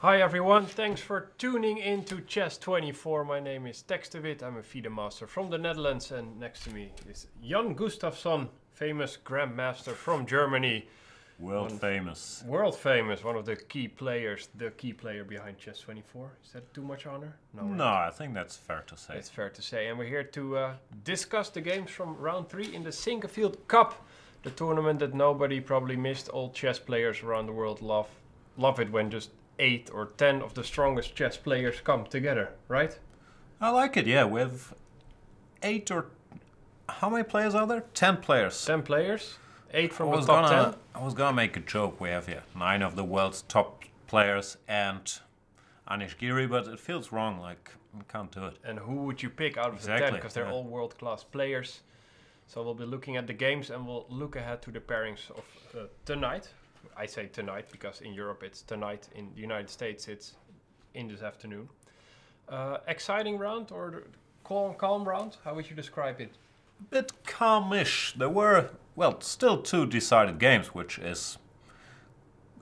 Hi everyone, thanks for tuning in to Chess24. My name is Tex de Wit, I'm a FIDE master from the Netherlands and next to me is Jan Gustafsson, famous grandmaster from Germany. World One- famous. World famous, one of the key players, the key player behind Chess24. Is that too much honor? No, No, I think that's fair to say. It's fair to say. And we're here to uh, discuss the games from round three in the Sinquefield Cup, the tournament that nobody probably missed. All chess players around the world love love it when just eight or ten of the strongest chess players come together, right? I like it, yeah. We have eight or. How many players are there? Ten players. Ten players, eight from the top gonna, ten. I was gonna make a joke. We have here nine of the world's top players and Anish Giri, but it feels wrong. Like we can't do it. And who would you pick out of the ten? Because they're yeah. all world class players. So we'll be looking at the games and we'll look ahead to the pairings of uh, tonight. I say tonight because in Europe it's tonight. In the United States it's in this afternoon. Uh, exciting round or calm, calm round? How would you describe it? A bit calmish. There were, well, still two decided games, which is,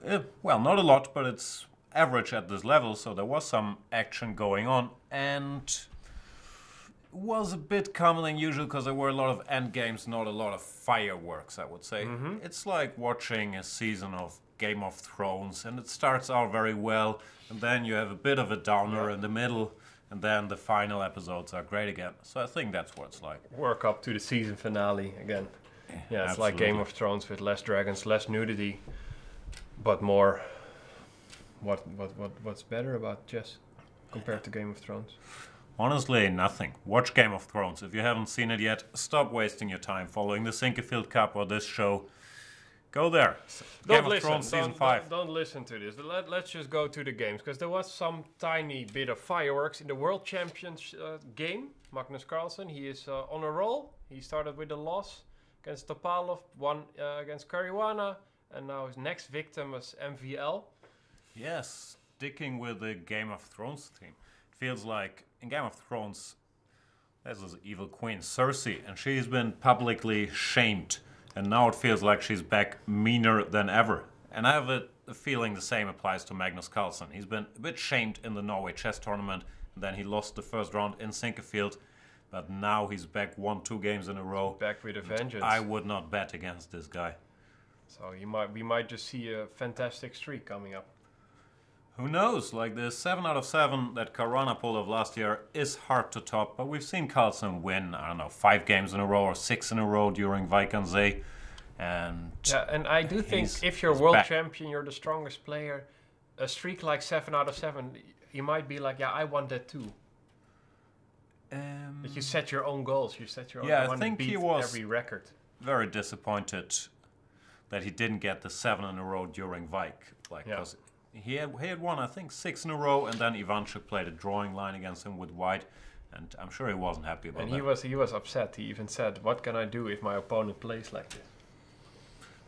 eh, well, not a lot, but it's average at this level, so there was some action going on, and was a bit common than usual because there were a lot of end games, not a lot of fireworks, I would say. Mm-hmm. It's like watching a season of Game of Thrones, and it starts out very well, and then you have a bit of a downer in the middle. And then the final episodes are great again. So I think that's what it's like. Work up to the season finale again. Yeah, it's like Game of Thrones with less dragons, less nudity, but more. What what what what's better about chess compared to Game of Thrones? Honestly, nothing. Watch Game of Thrones. If you haven't seen it yet, stop wasting your time following the Sinquefield Cup or this show. Go there. Don't Game of listen. Thrones season don't, 5. Don't, don't listen to this. Let, let's just go to the games because there was some tiny bit of fireworks in the World Champions uh, game. Magnus Carlsen, he is uh, on a roll. He started with a loss against Topalov, won uh, against Caruana, and now his next victim was MVL. Yes, sticking with the Game of Thrones theme. Feels like in Game of Thrones, there's this evil queen, Cersei, and she's been publicly shamed. And now it feels like she's back meaner than ever. And I have a, a feeling the same applies to Magnus Carlsen. He's been a bit shamed in the Norway chess tournament, and then he lost the first round in Sinquefield. But now he's back won two games in a row. Back with a vengeance. I would not bet against this guy. so you might we might just see a fantastic streak coming up. Who knows? Like the 7 out of 7 that Caruana pulled off last year is hard to top, but we've seen Carlsen win, I don't know, five games in a row or six in a row during Vikings And Yeah, and I do think if you're world back. champion, you're the strongest player. A streak like seven out of seven, you might be like, yeah, I want that too. um, But you set your own goals. You set your own. Yeah, I I want to think he was- every record. very disappointed that he didn't get the seven in a row during Wijk. Like, Yeah. He, had, he had won, I think, six in a row, and then Ivanchuk played a drawing line against him with white, and I'm sure he wasn't happy about And that. he was he was upset. He even said, "What can I do if my opponent plays like this?"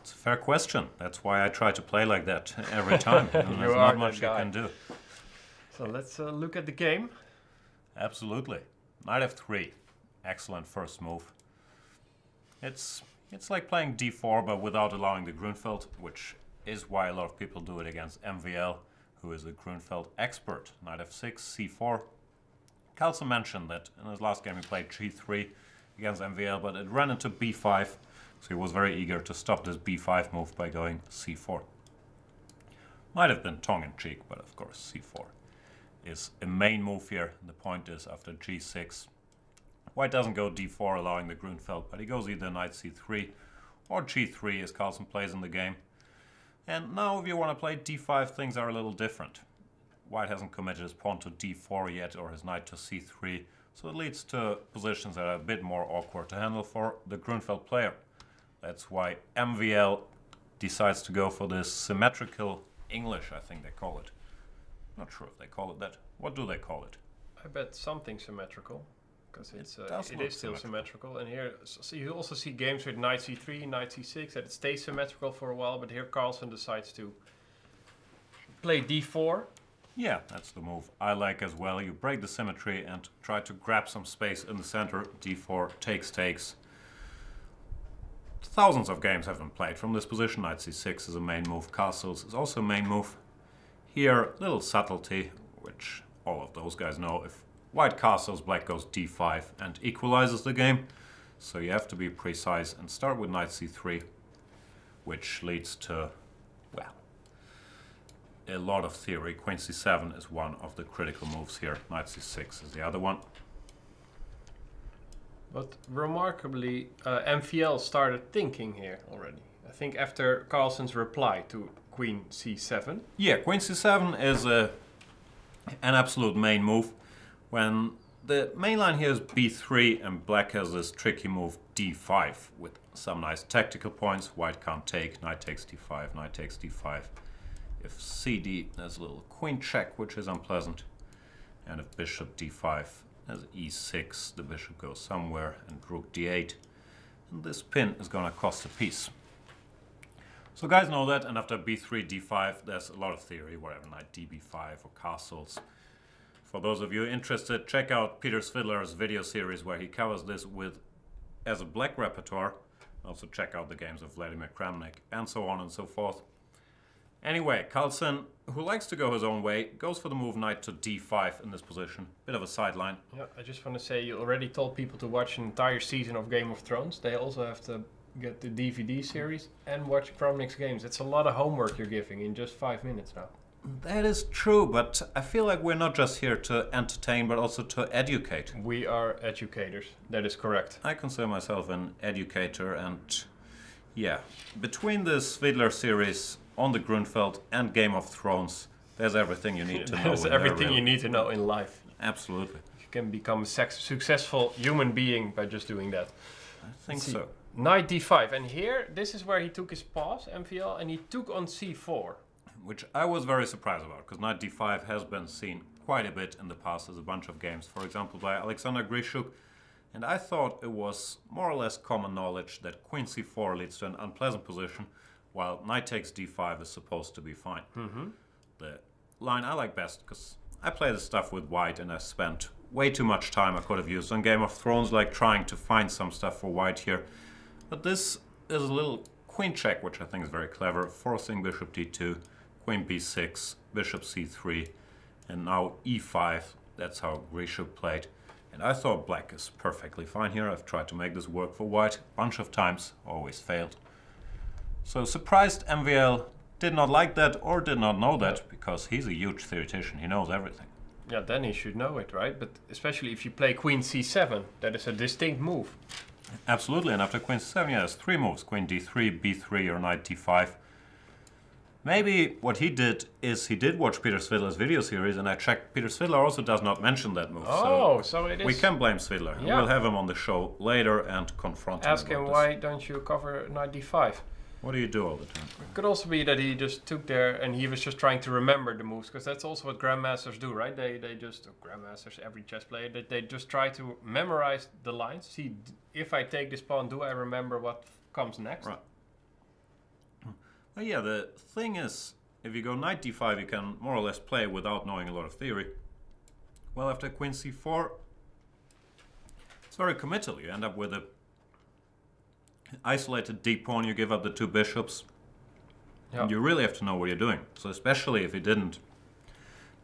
It's a fair question. That's why I try to play like that every time. and You there's not much you can do. So let's uh, look at the game. Absolutely. Knight f3. Excellent first move. It's it's like playing d4 but without allowing the Grunfeld, which is why a lot of people do it against MVL, who is a Grunfeld expert. Knight f6, c4. Carlsen mentioned that in his last game he played g3 against MVL, but it ran into b5, so he was very eager to stop this b5 move by going c4. Might have been tongue-in-cheek, but of course c4 is a main move here. The point is after g6, white doesn't go d4 allowing the Grunfeld, but he goes either knight c3 or g3 as Carlsen plays in the game. And now if you want to play d5, things are a little different. White hasn't committed his pawn to d4 yet or his knight to c3, so it leads to positions that are a bit more awkward to handle for the Grunfeld player. That's why MVL decides to go for this symmetrical English, I think they call it. Not sure if they call it that. What do they call it? I bet something symmetrical, because it's uh, it look is still symmetrical. And here, so you also see games with knight c3, knight c6 that it stays symmetrical for a while. But here Carlsen decides to play d4. Yeah, that's the move I like as well. You break the symmetry and try to grab some space in the center. d4 takes takes. Thousands of games have been played from this position. Knight c6 is a main move. Castles is also a main move. Here, little subtlety, which all of those guys know. If white castles, black goes d5 and equalizes the game. So you have to be precise and start with knight c3, which leads to, well, a lot of theory. Queen c7 is one of the critical moves here. Knight c6 is the other one. But remarkably, uh, MVL started thinking here already. I think after Carlsen's reply to Queen c7. Yeah, Queen c7 is a, an absolute main move. When the main line here is b3 and black has this tricky move d5 with some nice tactical points. White can't take, knight takes d5, knight takes d5. If cd, there's a little queen check, which is unpleasant. And if bishop d5, there's e6, the bishop goes somewhere, and rook d8. And this pin is gonna cost a piece. So guys know that, and after b3, d5, there's a lot of theory, whatever, knight db5 or castles. For those of you interested, check out Peter Svidler's video series where he covers this with as a black repertoire. Also check out the games of Vladimir Kramnik, and so on and so forth. Anyway, Carlsen, who likes to go his own way, goes for the move knight to d5 in this position. Bit of a sideline. Yeah, I just want to say you already told people to watch an entire season of Game of Thrones. They also have to get the DVD series and watch Kramnik's games. It's a lot of homework you're giving in just five minutes now. That is true, but I feel like we're not just here to entertain, but also to educate. We are educators. That is correct. I consider myself an educator, and yeah, between the Svidler series on the Grunfeld and Game of Thrones, there's everything you need to know. There's in there, everything you need to know in life. Absolutely. You can become a sex- successful human being by just doing that. I think so. Knight d5, and here this is where he took his pause, MVL, and he took on c4. Which I was very surprised about, because knight d5 has been seen quite a bit in the past as a bunch of games, for example by Alexander Grischuk, and I thought it was more or less common knowledge that queen c4 leads to an unpleasant position, while knight takes d5 is supposed to be fine. Mm-hmm. The line I like best, because I play this stuff with white and I spent way too much time I could have used on Game of Thrones, like trying to find some stuff for white here. But this is a little queen check, which I think is very clever, forcing bishop d2, queen b6, bishop c3, and now e5. That's how Grischuk played. And I thought black is perfectly fine here. I've tried to make this work for white a bunch of times, always failed. So surprised MVL did not like that or did not know that because he's a huge theoretician. He knows everything. Yeah, then he should know it, right? But especially if you play queen c7, that is a distinct move. Absolutely, and after queen c7, he has three moves, queen d3, b3, or knight d5. Maybe what he did is he did watch Peter Svidler's video series, and I checked Peter Svidler also does not mention that move. Oh, so it so is. we can blame Svidler. Yeah. We'll have him on the show later and confront him ask him this. why don't you cover knight d5? What do you do all the time? It could also be that he just took there and he was just trying to remember the moves because that's also what grandmasters do, right? They they just oh, grandmasters, every chess player, they, they just try to memorize the lines. See, if I take this pawn, do I remember what comes next? Right. Yeah, the thing is, if you go knight d5, you can more or less play without knowing a lot of theory. Well, after queen c4, it's very committal. You end up with a isolated d pawn. You give up the two bishops. Yeah. And you really have to know what you're doing. So especially if you didn't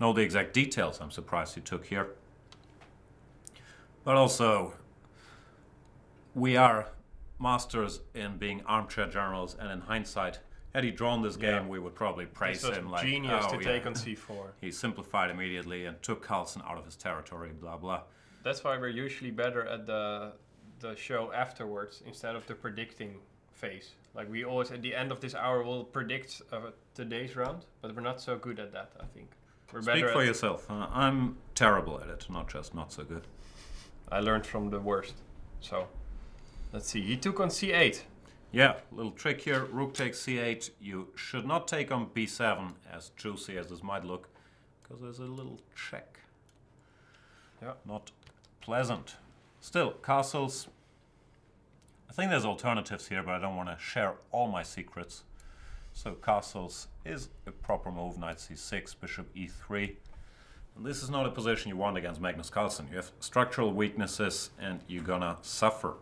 know the exact details, I'm surprised you took here. But also, we are masters in being armchair generals, and in hindsight, had he drawn this Yeah. game, we would probably praise him like, genius "Oh, to yeah." take on c4. He simplified immediately and took Carlsen out of his territory, blah blah. That's why we're usually better at the the show afterwards instead of the predicting phase. Like we always at the end of this hour will predict uh, today's round, but we're not so good at that. I think we're Speak better. for yourself. Uh, I'm terrible at it, not just not so good. I learned from the worst. So let's see. He took on c8. Yeah, little trick here. Rook takes c8. You should not take on b7, as juicy as this might look, because there's a little check. Yeah. Not pleasant. Still, castles. I think there's alternatives here, but I don't want to share all my secrets. So castles is a proper move. Knight c6, bishop e3. And this is not a position you want against Magnus Carlsen. You have structural weaknesses, and you're gonna suffer.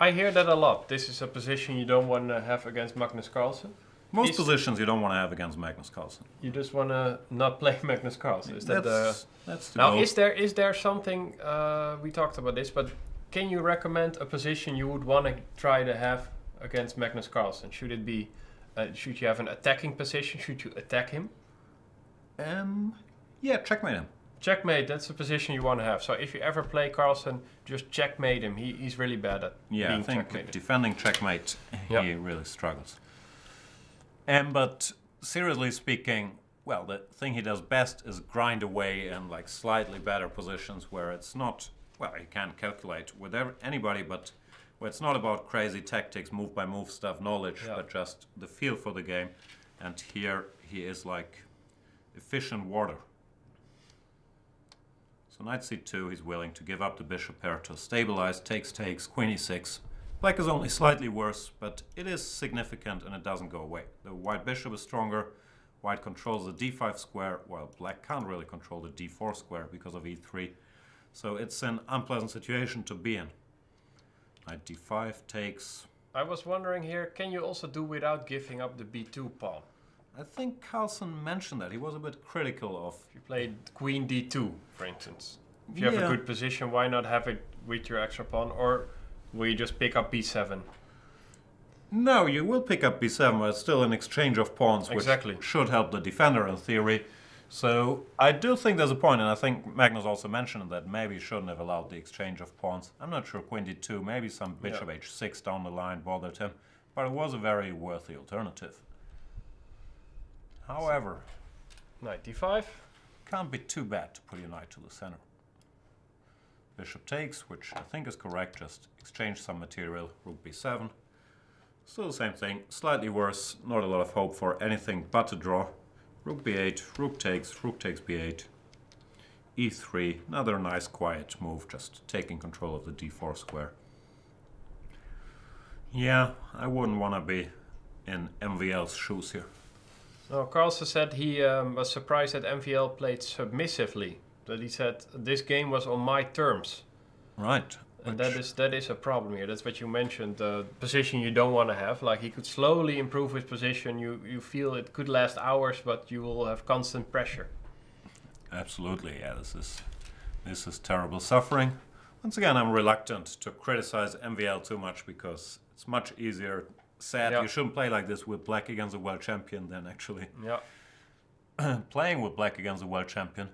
I hear that a lot. This is a position you don't want to have against Magnus Carlsen. Most Is- positions you don't want to have against Magnus Carlsen. You just want to not play Magnus Carlsen. Is that the that's, that's the now? goal. Is there is there something uh, we talked about this, but can you recommend a position you would want to try to have against Magnus Carlsen? Should it be uh, should you have an attacking position? Should you attack him? um, yeah, checkmate him. Checkmate. That's the position you want to have. So if you ever play Carlsen, just checkmate him. He, he's really bad at Yeah, I think checkmated. defending checkmate, Yeah. he really struggles. And but seriously speaking, well, the thing he does best is grind away in like slightly better positions where it's not well, he can calculate with anybody, but where it's not about crazy tactics, move by move stuff, knowledge, Yeah. but just the feel for the game. And here he is like efficient water. So knight c2, he's willing to give up the bishop pair to stabilize, takes, takes, queen e6. Black is only slightly worse, but it is significant and it doesn't go away. The white bishop is stronger, white controls the d5 square, while black can't really control the d4 square because of e3. So it's an unpleasant situation to be in. Knight d5 takes... I was wondering here, can you also do without giving up the b2 pawn? I think Carlsen mentioned that. He was a bit critical of If you played queen d2, for instance. If you have a good position, why not have it with your extra pawn? Or will you just pick up b7? No, you will pick up b7, but it's still an exchange of pawns, which Exactly. should help the defender in theory. So I do think there's a point, and I think Magnus also mentioned that maybe he shouldn't have allowed the exchange of pawns. I'm not sure queen d2, maybe some bishop h6 down the line bothered him, but it was a very worthy alternative. However, Knight d5. can't be too bad to put your knight to the center. Bishop takes, which I think is correct, just exchange some material, rook b7. Still the same thing, slightly worse, not a lot of hope for anything but a draw. Rook b8, rook takes, rook takes b8. e3, another nice quiet move, just taking control of the d4 square. Yeah, I wouldn't want to be in MVL's shoes here. No, Carlsen said he um, was surprised that MVL played submissively. That he said this game was on my terms, Right. and that is that is a problem here. That's what you mentioned. The position you don't want to have. Like he could slowly improve his position. You you feel it could last hours, but you will have constant pressure. Absolutely, yeah. This is this is terrible suffering. Once again, I'm reluctant to criticize MVL too much because it's much easier. Sad, Yeah. you shouldn't play like this with Black against a world champion then actually Yeah, playing with Black against a world champion.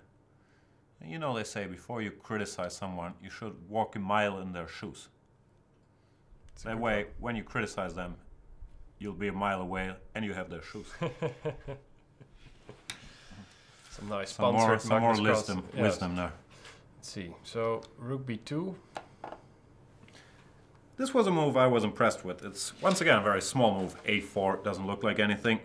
You know, they say before you criticize someone, you should walk a mile in their shoes. It's That way, when you criticize them, you'll be a mile away and you have their shoes. Some nice some more, some more wisdom, wisdom there. Let's see. So rook b2. This was a move I was impressed with. It's once again a very small move, a4, doesn't look like anything.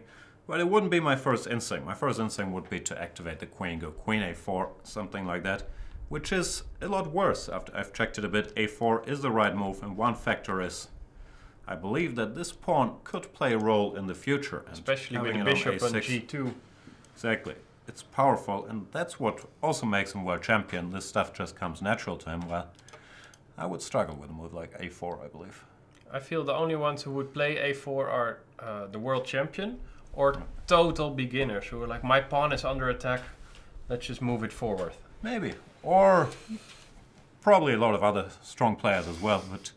But it wouldn't be my first instinct. My first instinct would be to activate the queen, go queen a4, something like that. Which is a lot worse after I've checked it a bit. a4 is the right move, and one factor is I believe that this pawn could play a role in the future. and Especially with the it on bishop a6 g2. Exactly. It's powerful, and that's what also makes him world champion. This stuff just comes natural to him. Well, I would struggle with a move like a4, I believe. I feel the only ones who would play a4 are uh, the world champion or total beginners who are like, my pawn is under attack, let's just move it forward. Maybe. Or probably a lot of other strong players as well, but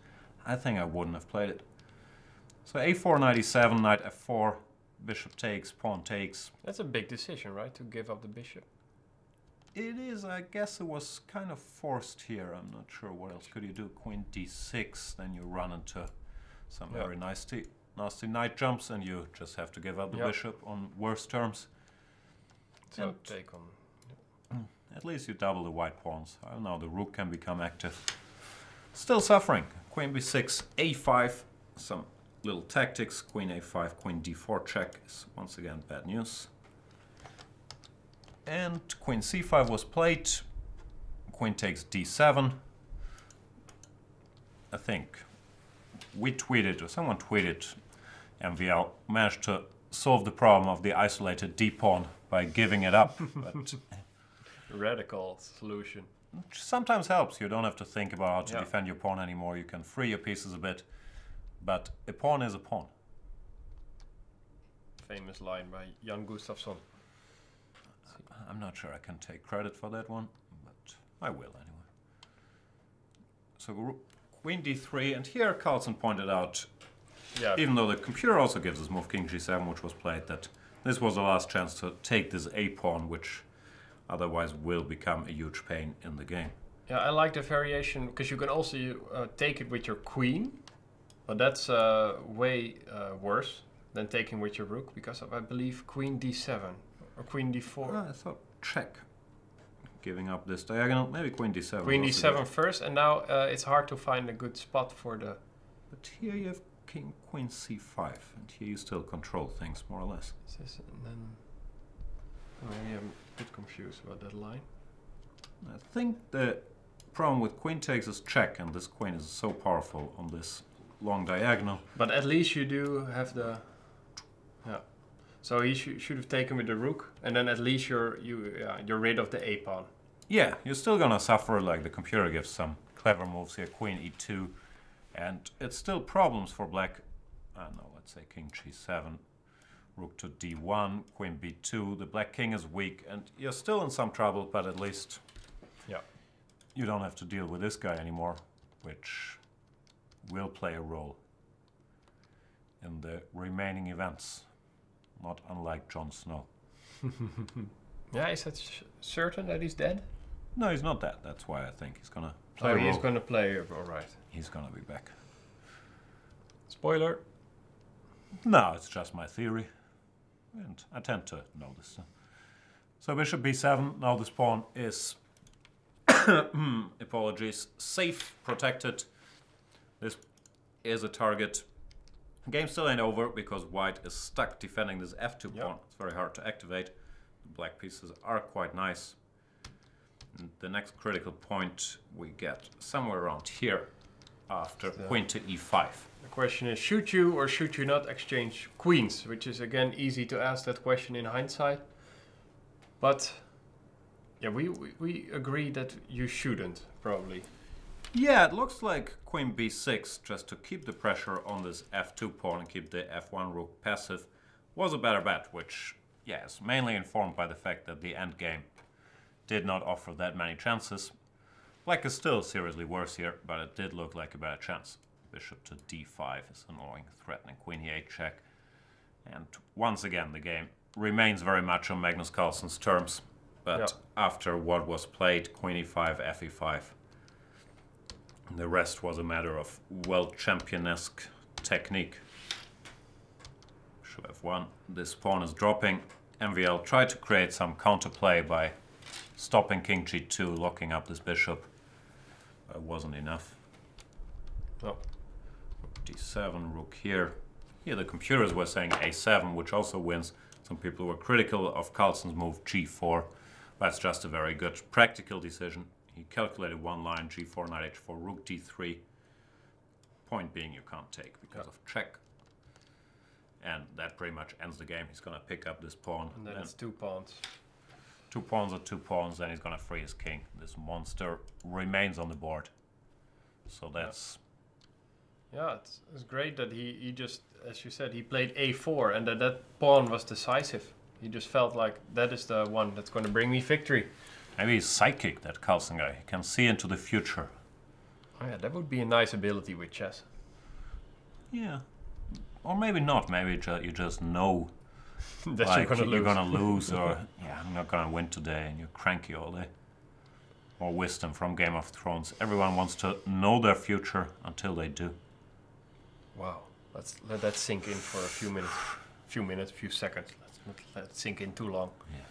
I think I wouldn't have played it. So a4, knight e7, knight f4, bishop takes, pawn takes. That's a big decision, right? To give up the bishop. It is, I guess it was kind of forced here. I'm not sure what else could you do. Queen d6, then you run into some Yeah. very nasty, nasty knight jumps, and you just have to give up the Yeah. bishop on worse terms. So And- take on. At least you double the white pawns. I don't know, the rook can become active. Still suffering. Queen b6, a5, some little tactics. Queen a5, queen d4 check is once again bad news. And queen c5 was played. Queen takes d7. I think we tweeted, or someone tweeted, MVL managed to solve the problem of the isolated d pawn by giving it up. but Radical solution. which sometimes helps. You don't have to think about how to Yeah. defend your pawn anymore. You can free your pieces a bit. But a pawn is a pawn. famous line by Jan Gustafsson. I'm not sure I can take credit for that one, but I will anyway. So queen d3, and here Carlsen pointed out, Yeah, even though the computer also gives us move king g7, which was played, that this was the last chance to take this a pawn, which otherwise will become a huge pain in the game. yeah, I like the variation because you can also uh, take it with your queen, but that's uh, way uh, worse than taking with your rook because of I believe queen d7 or queen d4. Ah, I thought check, giving up this diagonal, maybe queen d7. Queen was a d7 first, and now uh, it's hard to find a good spot for the. But here you have king queen c5, and here you still control things more or less. this- And then maybe I'm a bit confused about that line. I think the problem with queen takes is check, and this queen is so powerful on this long diagonal. But at least you do have the. Yeah. So he sh- should have taken with the rook, and then at least you're you yeah, you're rid of the a pawn. Yeah, you're still gonna suffer, like the computer gives some clever moves here, queen e2, and it's still problems for black. Uh, I don't know, let's say king g7, rook to d1, queen b2. The black king is weak, and you're still in some trouble, but at least Yeah. you don't have to deal with this guy anymore, which will play a role in the remaining events, not unlike Jon Snow. Yeah, is that certain that he's dead? No, he's not that. That's why I think he's gonna play Oh, a he is role. going to play. All right. He's gonna be back. Spoiler. No, it's just my theory. And I tend to know this. So bishop b7, now this pawn is, apologies, safe, protected. This is a target. Game still ain't over because white is stuck defending this f2 Yeah. pawn. It's very hard to activate. The black pieces are quite nice. And the next critical point we get somewhere around here after So- queen to e e5. The question is, should you or should you not exchange queens? Which is again easy to ask that question in hindsight. But yeah, we we, we agree that you shouldn't probably. Yeah, it looks like queen b6, just to keep the pressure on this f2 pawn and keep the f1 rook passive, was a better bet, which, yeah, is mainly informed by the fact that the endgame did not offer that many chances. Black is still seriously worse here, but it did look like a better chance. Bishop to d5 is annoying, threatening queen e8 check. And once again, the game remains very much on Magnus Carlsen's terms. But Yeah. after what was played, queen e e5, fe5, the rest was a matter of well championesque technique. Should have won. This pawn is dropping. MVL tried to create some counterplay by stopping king g2, locking up this bishop. But it wasn't enough. No. d7, rook here. Here the computers were saying a7, which also wins. Some people were critical of Carlsen's move g4. That's just a very good practical decision. He calculated one line, g4, knight h4, rook d3. Point being you can't take because of check. And that pretty much ends the game. He's going to pick up this pawn. And then then it's two pawns. two pawns or two pawns, then he's going to free his king. This monster remains on the board. So that's... Yeah, it's, it's great that he, he just, as you said, he played a4 and that that pawn was decisive. He just felt like that is the one that's going to bring me victory. Maybe he's psychic, that Carlsen guy. He can see into the future. Oh yeah, that would be a nice ability with chess. Yeah. Or maybe not. Maybe ju- you just know that like, you're going to lose. you're gonna lose, or yeah, I'm not gonna win today, and you're cranky all day. Or wisdom from Game of Thrones. Everyone wants to know their future until they do. Wow, let's let that sink in for a few minutes. Few minutes, few seconds. Let's not let it sink in too long. Think.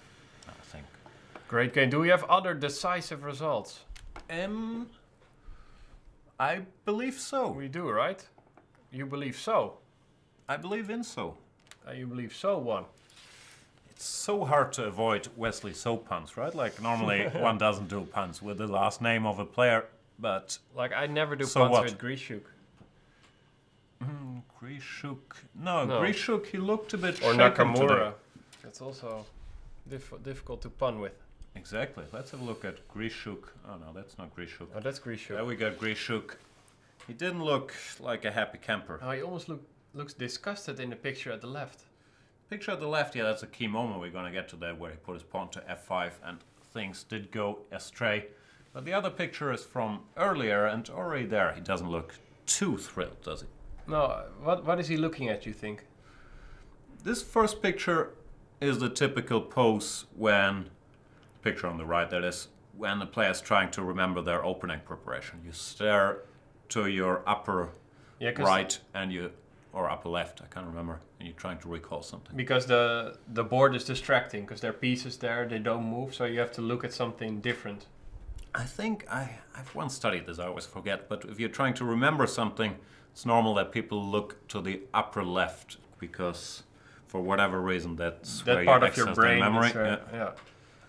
Great game. Do we have other decisive results? Um, I believe so. We do, right? You believe so. I believe in so. Uh, you believe so one. It's so hard to avoid Wesley So puns, right? Like normally one doesn't do puns with the last name of a player, but Like I never do So puns what? with Grischuk. Grischuk. No, No. Grischuk. He looked a bit Or Nakamura. today. That's also dif- difficult to pun with. Exactly. Let's have a look at Grischuk. Oh no, that's not Grischuk. Oh, that's Grischuk. There we got Grischuk. He didn't look like a happy camper. Oh, he almost look, looks disgusted in the picture at the left. Picture at the left, yeah, that's a key moment. We're going to get to that where he put his pawn to f5 and things did go astray. But the other picture is from earlier, and already there he doesn't look too thrilled, does he? No, what what is he looking at? You think? This first picture is the typical pose when, picture on the right, that is, when the player is trying to remember their opening preparation. You stare to your upper Yeah, right and you, or upper left, I can't remember, and you're trying to recall something. Because the the board is distracting because there are pieces there, they don't move, so you have to look at something different. I think I, I've once studied this, I always forget, but if you're trying to remember something, it's normal that people look to the upper left because for whatever reason that's where that you part of your brain. memory. is where- Yeah. yeah.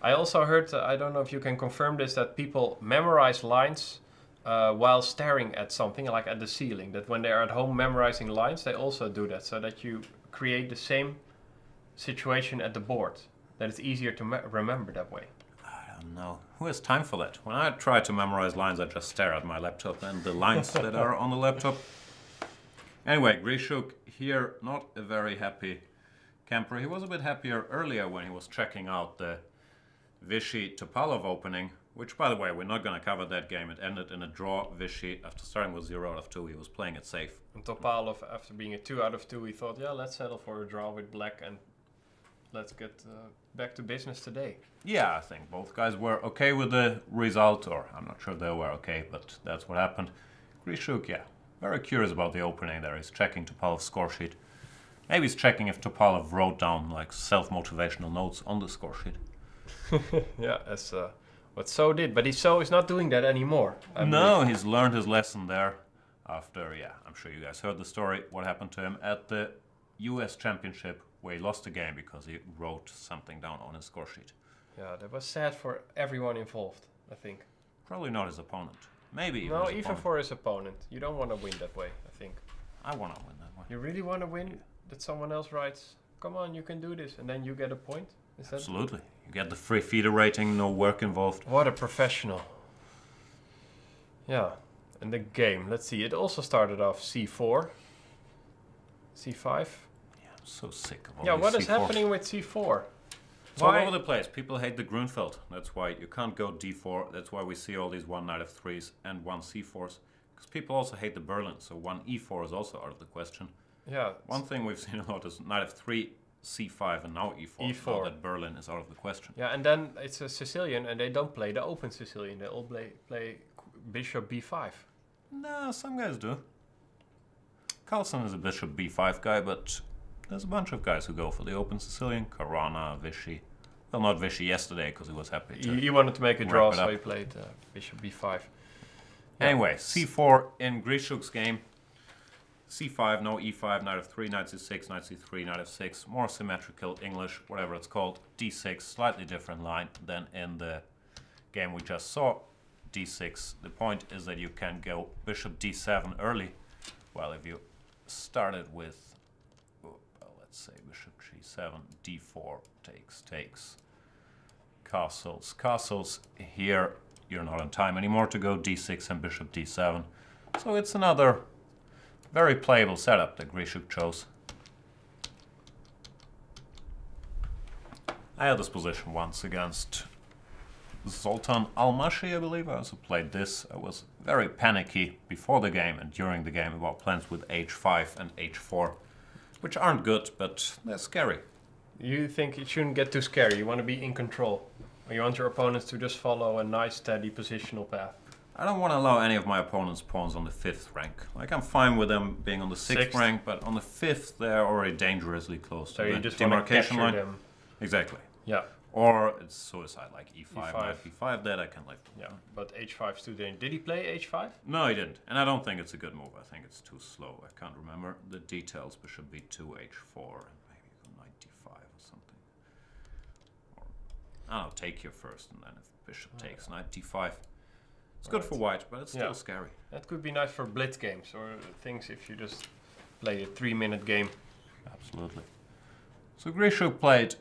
I also heard. Uh, I don't know if you can confirm this that people memorize lines uh, while staring at something, like at the ceiling. That when they're at home memorizing lines, they also do that, so that you create the same situation at the board. That it's easier to me- remember that way. I don't know. Who has time for that? When I try to memorize lines, I just stare at my laptop and the lines that are on the laptop. Anyway, Grischuk here, not a very happy camper. He was a bit happier earlier when he was checking out the Vishy Topalov opening, which, by the way, we're not going to cover that game. It ended in a draw. Vishy, after starting with 0 out of 2, he was playing it safe. And Topalov, after being a two out of two, he thought, yeah, let's settle for a draw with black and let's get uh, back to business today. Yeah, I think both guys were okay with the result, or I'm not sure they were okay, but that's what happened. Grischuk, yeah, very curious about the opening there. He's checking Topalov's score sheet. Maybe he's checking if Topalov wrote down like self-motivational notes on the score sheet. yeah, that's uh, what So did, but he So is not doing that anymore. I no, he's learned his lesson there. After, yeah, I'm sure you guys heard the story. What happened to him at the U.S. Championship, where he lost the game because he wrote something down on his score sheet. Yeah, that was sad for everyone involved. I think. Probably not his opponent. Maybe even no, even opponent. for his opponent, you don't want to win that way. I think I want to win that way. you really want to win. That someone else writes, "Come on, you can do this," and then you get a point. Is that Absolutely. You get the free feeder rating, no work involved. What a professional. Yeah. And the game, let's see, it also started off c4, c5. Yeah, I'm so sick of all Yeah, what is C4s. happening with c4? It's all over the place. People hate the Grunfeld. That's why you can't go d4. That's why we see all these one knight of threes and one c4s. Because people also hate the Berlin, so one e4 is also out of the question. Yeah, One thing we've seen a lot is knight of three, c5, and now e4. Now E4. that Berlin is out of the question. yeah, and then it's a Sicilian, and they don't play the open Sicilian. They all play play bishop b5. No, some guys do. Carlsen is a bishop b5 guy, but there's a bunch of guys who go for the open Sicilian. Caruana, Vishy. Well, not Vishy yesterday because he was happy to. He, he wanted to make a draw, so he played uh, bishop b5. Yeah. Anyway, c4 in Grischuk's game. C5, no e5, knight of 3, knight c6, knight c3, knight of 6. More symmetrical English, whatever it's called. d6, slightly different line than in the game we just saw. d6, the point is that you can go bishop d7 early. Well, if you started with, let's say bishop g7, d4 takes, takes. Castles, castles here you're not on time anymore to go d6 and bishop d7. So it's another very playable setup that Grischuk chose. I had this position once against Zoltan Almasi, I believe. I also played this. I was very panicky before the game and during the game about plans with h5 and h4, which aren't good, but they're scary. You think it shouldn't get too scary. You want to be in control. Or you want your opponents to just follow a nice, steady positional path. I don't want to allow any of my opponent's pawns on the fifth rank. Like I'm fine with them being on the sixth, Sixth. rank, but on the fifth they're already dangerously close So to you the just want to demarcation line. them. Exactly. Yeah, Or it's suicide, like e5, E5. knight b5. That I can live. yeah. But h5's too dangerous. Did he play h5? No, he didn't, and I don't think it's a good move. I think it's too slow. I can't remember the details. Bishop b2, h4, and maybe go knight d5 or something. Or I don't know, take here first, and then if bishop takes knight d5. It's good for white, but it's still scary. That could be nice for blitz games or things if you just play a three-minute game. Absolutely. So Grischuk played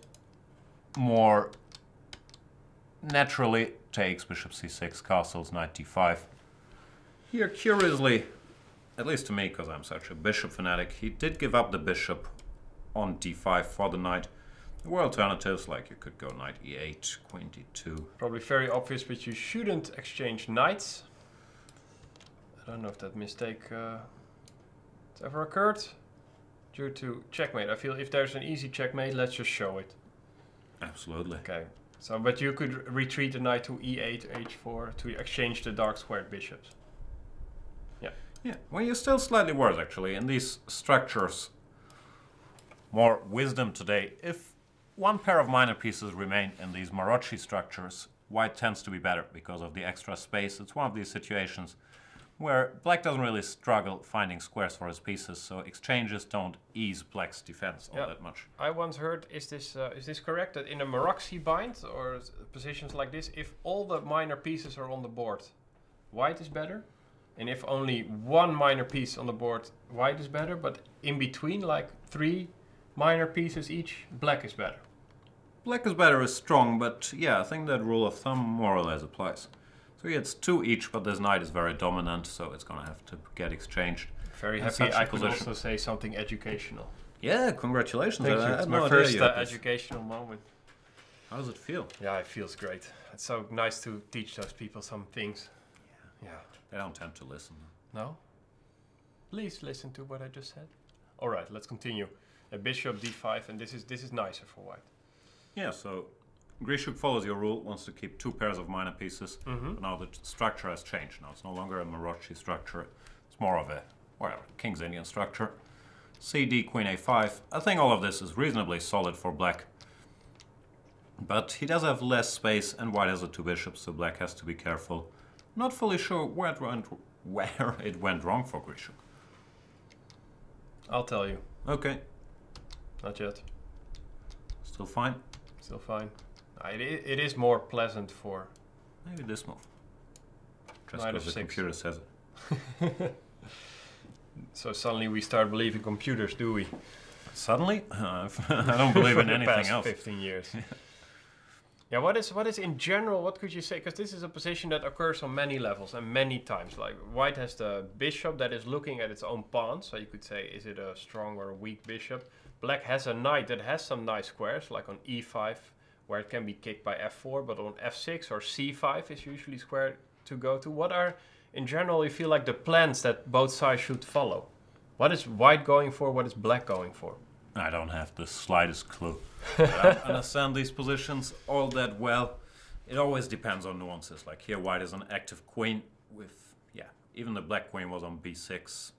more naturally, takes bishop c6, castles, knight d5. Here, curiously, at least to me, because I'm such a bishop fanatic, he did give up the bishop on d5 for the knight. There were alternatives like you could go knight e8, queen d2. Probably very obvious, but you shouldn't exchange knights. I don't know if that mistake uh, has ever occurred. Due to checkmate. I feel if there's an easy checkmate, let's just show it. Absolutely. Okay. So, but you could retreat the knight to e8, h4 to exchange the dark squared bishops. Yeah. Yeah, well, you're still slightly worse actually. In these structures, more wisdom today. If one pair of minor pieces remain in these Maroczy structures, white tends to be better because of the extra space. It's one of these situations where black doesn't really struggle finding squares for his pieces, so exchanges don't ease black's defense all Yeah. that much. I once heard, is this uh, is this correct that in a Maroczy bind or positions like this, if all the minor pieces are on the board, white is better, and if only one minor piece on the board, white is better, but in between, like three minor pieces each, black is better. Black is better is strong, but yeah, I think that rule of thumb more or less applies. So yeah, it's two each, but this knight is very dominant, so it's gonna have to get exchanged. Very happy. I could also say something educational. Yeah, congratulations. Thank I, you. I It's my no first uh, educational moment. How does it feel? Yeah, it feels great. It's so nice to teach those people some things. Yeah. They don't tend to listen. No? Please listen to what I just said. All right, let's continue. A bishop d5, and this is this is nicer for white. Yeah, so Grischuk follows your rule, wants to keep two pairs of minor pieces, Mm-hmm. but now the structure has changed. Now it's no longer a Maroczy structure, it's more of a, well, King's Indian structure. CD, Queen A5. I think all of this is reasonably solid for black. But he does have less space, and white has the two bishops, so black has to be careful. Not fully sure where it went, where it went wrong for Grischuk. I'll tell you. Okay, Not yet. still fine. Still fine. Uh, It, it is more pleasant for. Maybe this move. Just because the six. computer says it. So suddenly we start believing computers, do we? Suddenly, I don't believe in anything past else. 15 years. yeah, what is what is in general? What could you say? Because this is a position that occurs on many levels and many times. Like white has the bishop that is looking at its own pawn, so you could say, is it a strong or a weak bishop? Black has a knight that has some nice squares, like on e5, where it can be kicked by f4, but on f6 or c5 is usually square to go to. What are, in general, you feel like the plans that both sides should follow? What is white going for? What is black going for? I don't have the slightest clue. I understand these positions all that well. It always depends on nuances. Like here, white is an active queen with, yeah, even the black queen was on b6.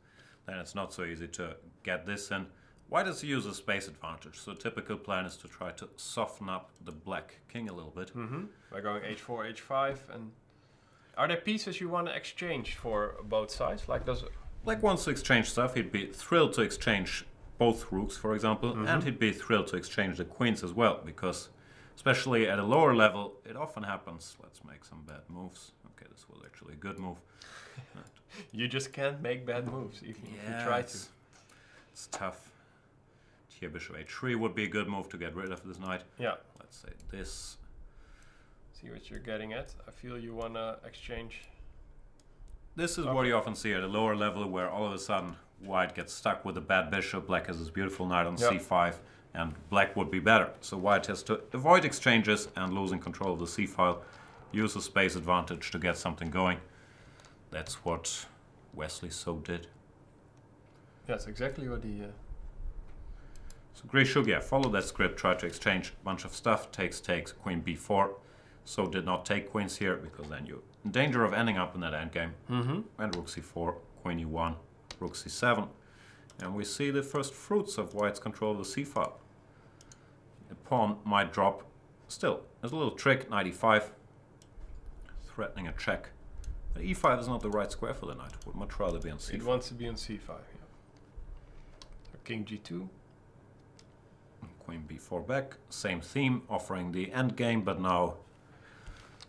Then it's not so easy to get this in. White has to use a space advantage. So typical plan is to try to soften up the black king a little bit. Mm-hmm. By going h4, h5, and are there pieces you want to exchange for both sides? Like does Black wants to exchange stuff. He'd be thrilled to exchange both rooks, for example, and he'd be thrilled to exchange the queens as well, because especially at a lower level, it often happens. Let's make some bad moves. Okay, this was actually a good move. you just can't make bad moves even if you try to. it's tough. Here, bishop h3 would be a good move to get rid of this knight. Yeah. Let's say this. See what you're getting at. I feel you want to exchange. This is what you often see at a lower level, where all of a sudden white gets stuck with a bad bishop, black has this beautiful knight on Yeah. c5, and black would be better. So white has to avoid exchanges and losing control of the c file, use the space advantage to get something going. That's what Wesley So did. That's exactly what he. Uh, So Grischuk, yeah, follow that script, try to exchange a bunch of stuff, takes, takes, queen b4. So did not take queens here, because then you're in danger of ending up in that endgame. mm-hmm. and rook c4, queen e1, rook c7. And we see the first fruits of white's control of the c file. The pawn might drop. Still, there's a little trick, knight e5, threatening a check. But e5 is not the right square for the knight. Would much rather be on It c4. wants to be on c5. Yeah. King g2. Queen b4 back, same theme, offering the endgame, but now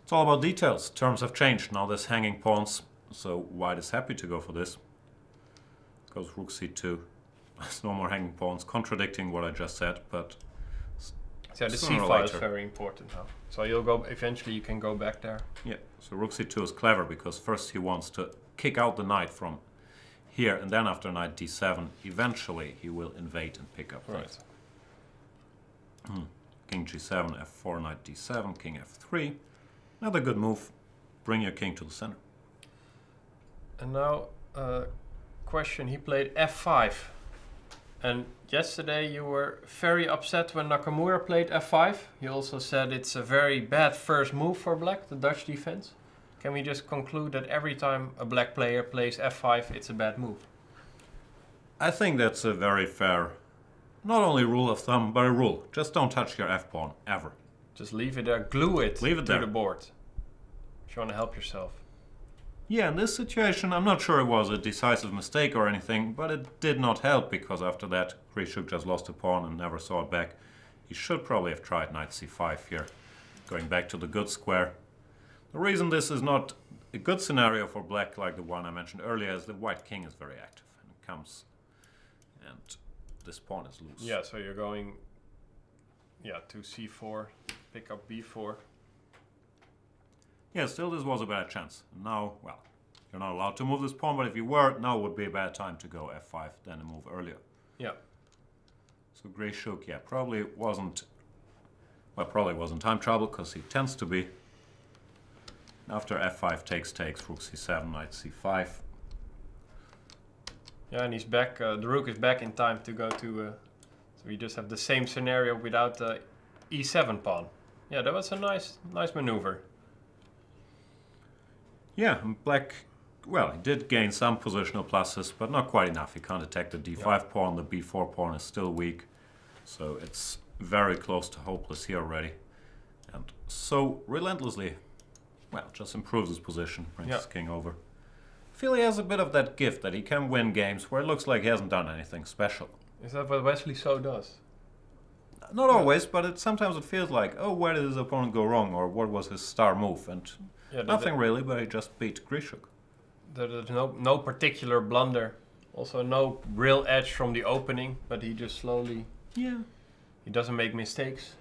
it's all about details. Terms have changed. Now there's hanging pawns, so white is happy to go for this. Goes rook c2. There's no more hanging pawns, contradicting what I just said, but So the c5 is very important now. So you'll go. Eventually, you can go back there. yeah. So rook c2 is clever because first he wants to kick out the knight from here, and then after knight d7, eventually he will invade and pick up Right. things. King g7, f4, knight d7, king f3. Another good move. Bring your king to the center. And now, uh, question: He played f5, and yesterday you were very upset when Nakamura played f5. You also said it's a very bad first move for Black, the Dutch defense. Can we just conclude that every time a Black player plays f5, it's a bad move? I think that's a very fair, not only rule of thumb, but a rule. Just don't touch your f pawn ever. Just leave it there, glue it, Leave it to there. the board. If you want to help yourself. Yeah, in this situation, I'm not sure it was a decisive mistake or anything, but it did not help because after that, Grischuk just lost a pawn and never saw it back. He should probably have tried knight c5 here, going back to the good square. The reason this is not a good scenario for black like the one I mentioned earlier is the white king is very active and it comes and this pawn is loose. Yeah, so you're going, yeah, to c4, pick up b4. Yeah, still this was a bad chance. Now, well, you're not allowed to move this pawn, but if you were, now would be a bad time to go f5, than a move earlier. Yeah, So Grischuk, yeah, probably wasn't, well, probably wasn't time trouble because he tends to be. After f5 takes takes, rook c7, knight c5. Yeah, and he's back. Uh, the rook is back in time to go to. Uh, so we just have the same scenario without the e7 pawn. Yeah, that was a nice, nice maneuver. Yeah, and black, well, he did gain some positional pluses, but not quite enough. He can't attack the d5 pawn, the b4 pawn is still weak. So it's very close to hopeless here already. And so relentlessly, well, just improves his position, brings Yeah. his king over. I feel he has a bit of that gift that he can win games where it looks like he hasn't done anything special. Is that what Wesley So does? Not always, but it, sometimes it feels like, oh, where did his opponent go wrong, or what was his star move? And Yeah, nothing really, but he just beat Grischuk. There's no no particular blunder. Also, no real edge from the opening, but he just slowly. Yeah. He doesn't make mistakes.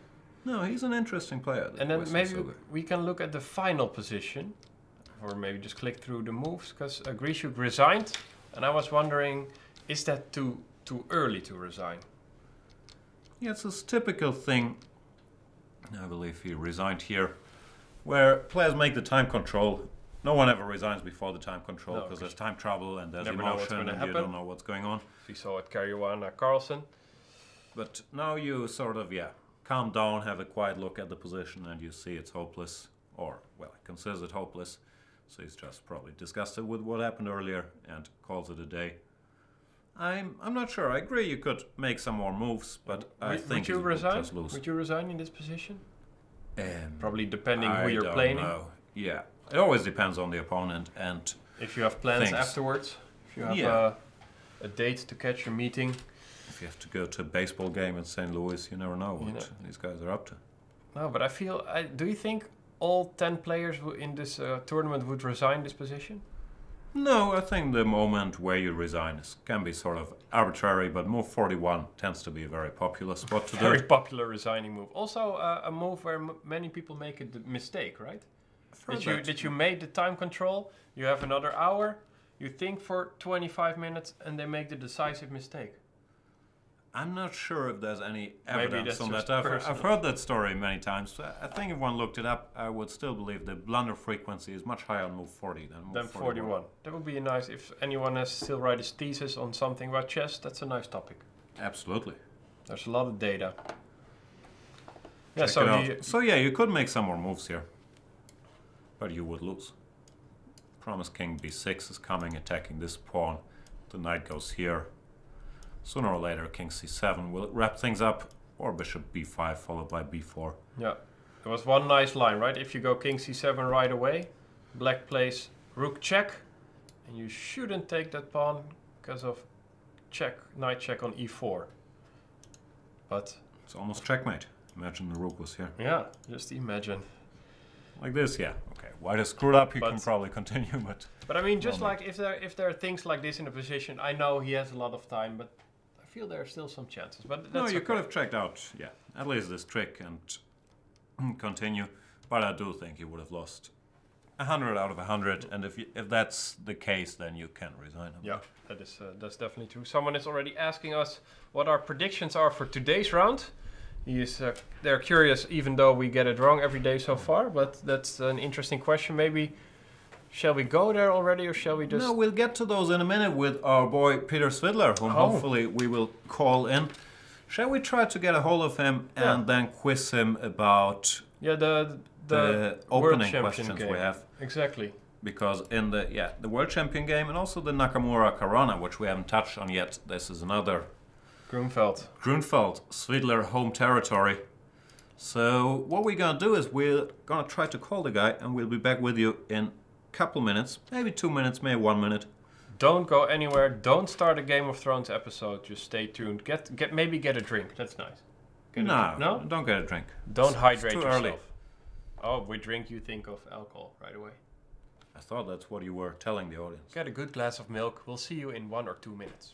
No, he's an interesting player. And then Wesley maybe we can look at the final position, or maybe just click through the moves, because uh, Grischuk resigned, and I was wondering, is that too too early to resign? Yeah, it's this typical thing. I believe he resigned here, where players make the time control. No one ever resigns before the time control No, there's time trouble and there's never know what's emotion and you don't know what's going on. We saw it Caruana Carlsen. But now you sort of yeah calm down, have a quiet look at the position, and you see it's hopeless, or well, he considers it hopeless. So he's just probably disgusted with what happened earlier and calls it a day. I'm I'm not sure. I agree you could make some more moves, but I would, think would you resign? Would you resign in this position? Um, Probably depending who I you're don't playing. know. Yeah, it always depends on the opponent, and If you have plans Things. afterwards, if you have Yeah. uh, a date to catch your meeting. if you have to go to a baseball game in St. Louis, you never know what You know. these guys are up to. No, but I feel. I, do you think all ten players wo- in this uh, tournament would resign this position? No, I think the moment where you resign is, can be sort of arbitrary, but move 41 tends to be a very popular spot to Very do. popular resigning move. Also, uh, a move where m- many people make a mistake, right? Did you that. did you made the time control? You have another hour. You think for 25 minutes, and they make the decisive mistake. I'm not sure if there's any evidence on that. I've. I've heard that story many times. I think if one looked it up, I would still believe the blunder frequency is much higher on move 40 than move Then 41. That would be nice if anyone has still write his thesis on something about chess. That's a nice topic. Absolutely. There's a lot of data. Yeah. Check so the, so yeah, you could make some more moves here, but you would lose. Promise King b6 is coming, attacking this pawn. The knight goes here. Sooner or later, King c7 will wrap things up, or Bishop b5 followed by b4. yeah. There was one nice line, right? If you go King C7 right away, Black plays Rook check, and you shouldn't take that pawn because of check Knight check on E4. But It's almost checkmate. Imagine the rook was here. yeah, just imagine. Like this, yeah. Okay, white is screwed up, he can probably continue, but But I mean, just like if there if there are things like this in a position, I know he has a lot of time, but feel there are still some chances. But that's no, you okay. could have checked out, yeah, at least this trick and continue. But I do think you would have lost a hundred out of a hundred, and if you, if that's the case, then you can resign. Yeah, that is uh, that's definitely true. Someone is already asking us what our predictions are for today's round. He is. Uh, they're curious, even though we get it wrong every day so far. But that's an interesting question. Maybe shall we go there already, or shall we just? No, we'll get to those in a minute with our boy Peter Svidler, whom Oh. hopefully we will call in. Shall we try to get a hold of him and then quiz him about Yeah, the the, the, opening questions game. we have? Exactly. Because in the yeah the World Champion game and also the Nakamura Caruana, which we haven't touched on yet, this is another Grunfeld. Grunfeld Svidler home territory. So what we're gonna do is we're gonna try to call the guy, and we'll be back with you in couple minutes, maybe two minutes, maybe one minute. Don't go anywhere. Don't start a Game of Thrones episode. Just stay tuned. Get get maybe get a drink. That's nice. Get no, no. don't get a drink. Don't It's- hydrate it's yourself. early. Oh, we drink you think of alcohol right away. I thought that's what you were telling the audience. Get a good glass of milk. We'll see you in one or two minutes.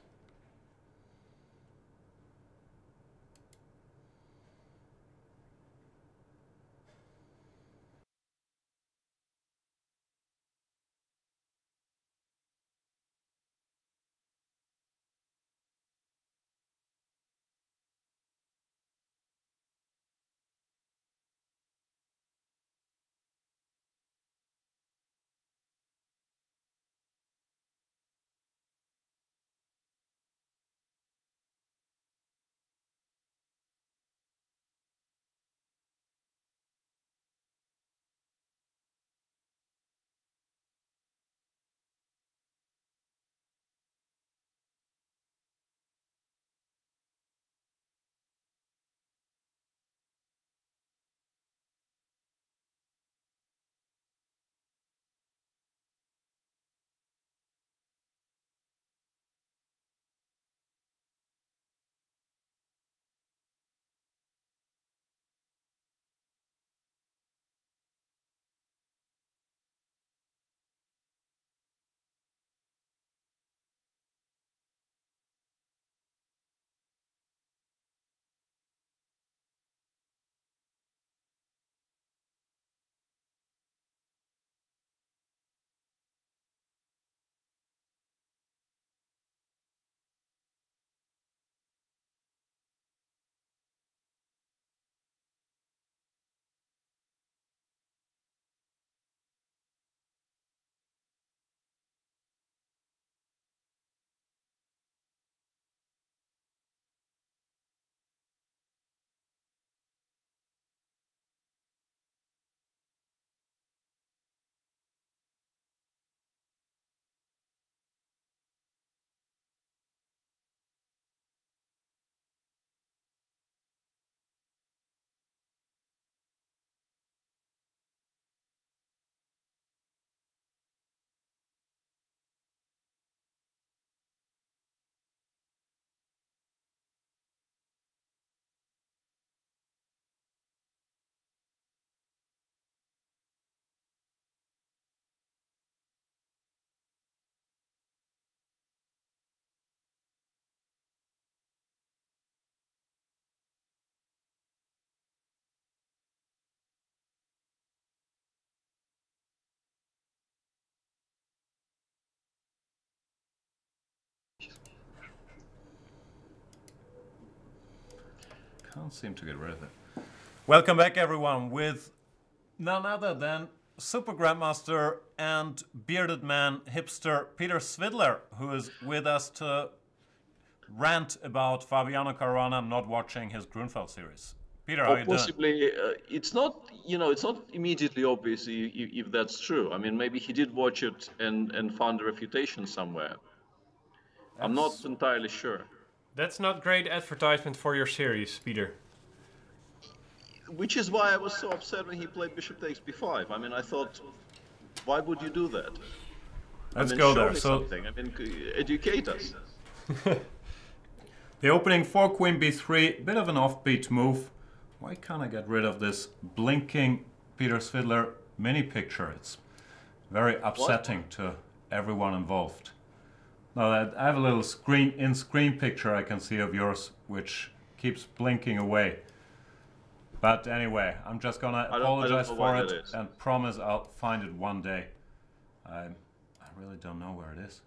Can't seem to get rid of it. Welcome back, everyone, with none other than Super Grandmaster and bearded man hipster Peter Svidler, who is with us to rant about Fabiano Caruana not watching his Grunfeld series. Peter, how or you doing? possibly uh, it's not you know it's not immediately obvious if, if that's true i mean maybe he did watch it and and found a refutation somewhere i'm not entirely sure That's not great advertisement for your series, Peter. which is why i was so upset when he played bishop takes b5 i mean i thought why would you do that Let's I mean, go there. So something i mean educate us the opening for Queen B3, bit of an offbeat move. Why can't I get rid of this blinking Peter Svidler mini picture? It's very upsetting to everyone involved. Now I have a little screen in screen picture I can see of yours, which keeps blinking away. But anyway, I'm just gonna I don't- I don't apologize for why it and promise I'll find it one day. I I really don't know where it is.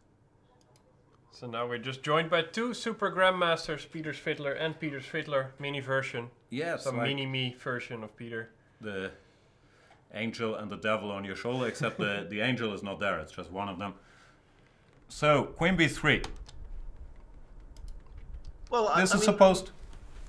So now we're just joined by two super grandmasters, Peter's Svidler and Peter's Svidler, mini version. Yes, Some like mini me version of Peter. the angel and the devil on your shoulder, except the, the angel is not there, it's just one of them. So, Queen B3. Well, This I is mean, supposed.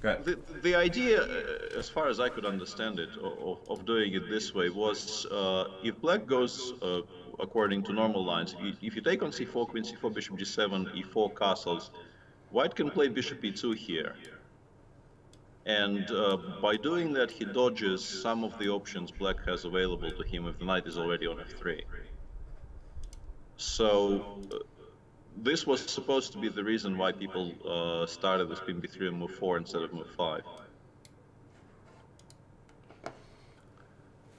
Go ahead. The, the idea, uh, as far as I could understand it, of, of doing it this way was uh, if black goes uh, according to normal lines, if you take on c4, queen c4, bishop g7, e4 castles, white can play bishop e2 here. And uh, by doing that, he dodges some of the options black has available to him if the knight is already on f3. So uh, this was supposed to be the reason why people uh, started with queen b3 and move 4 instead of move 5.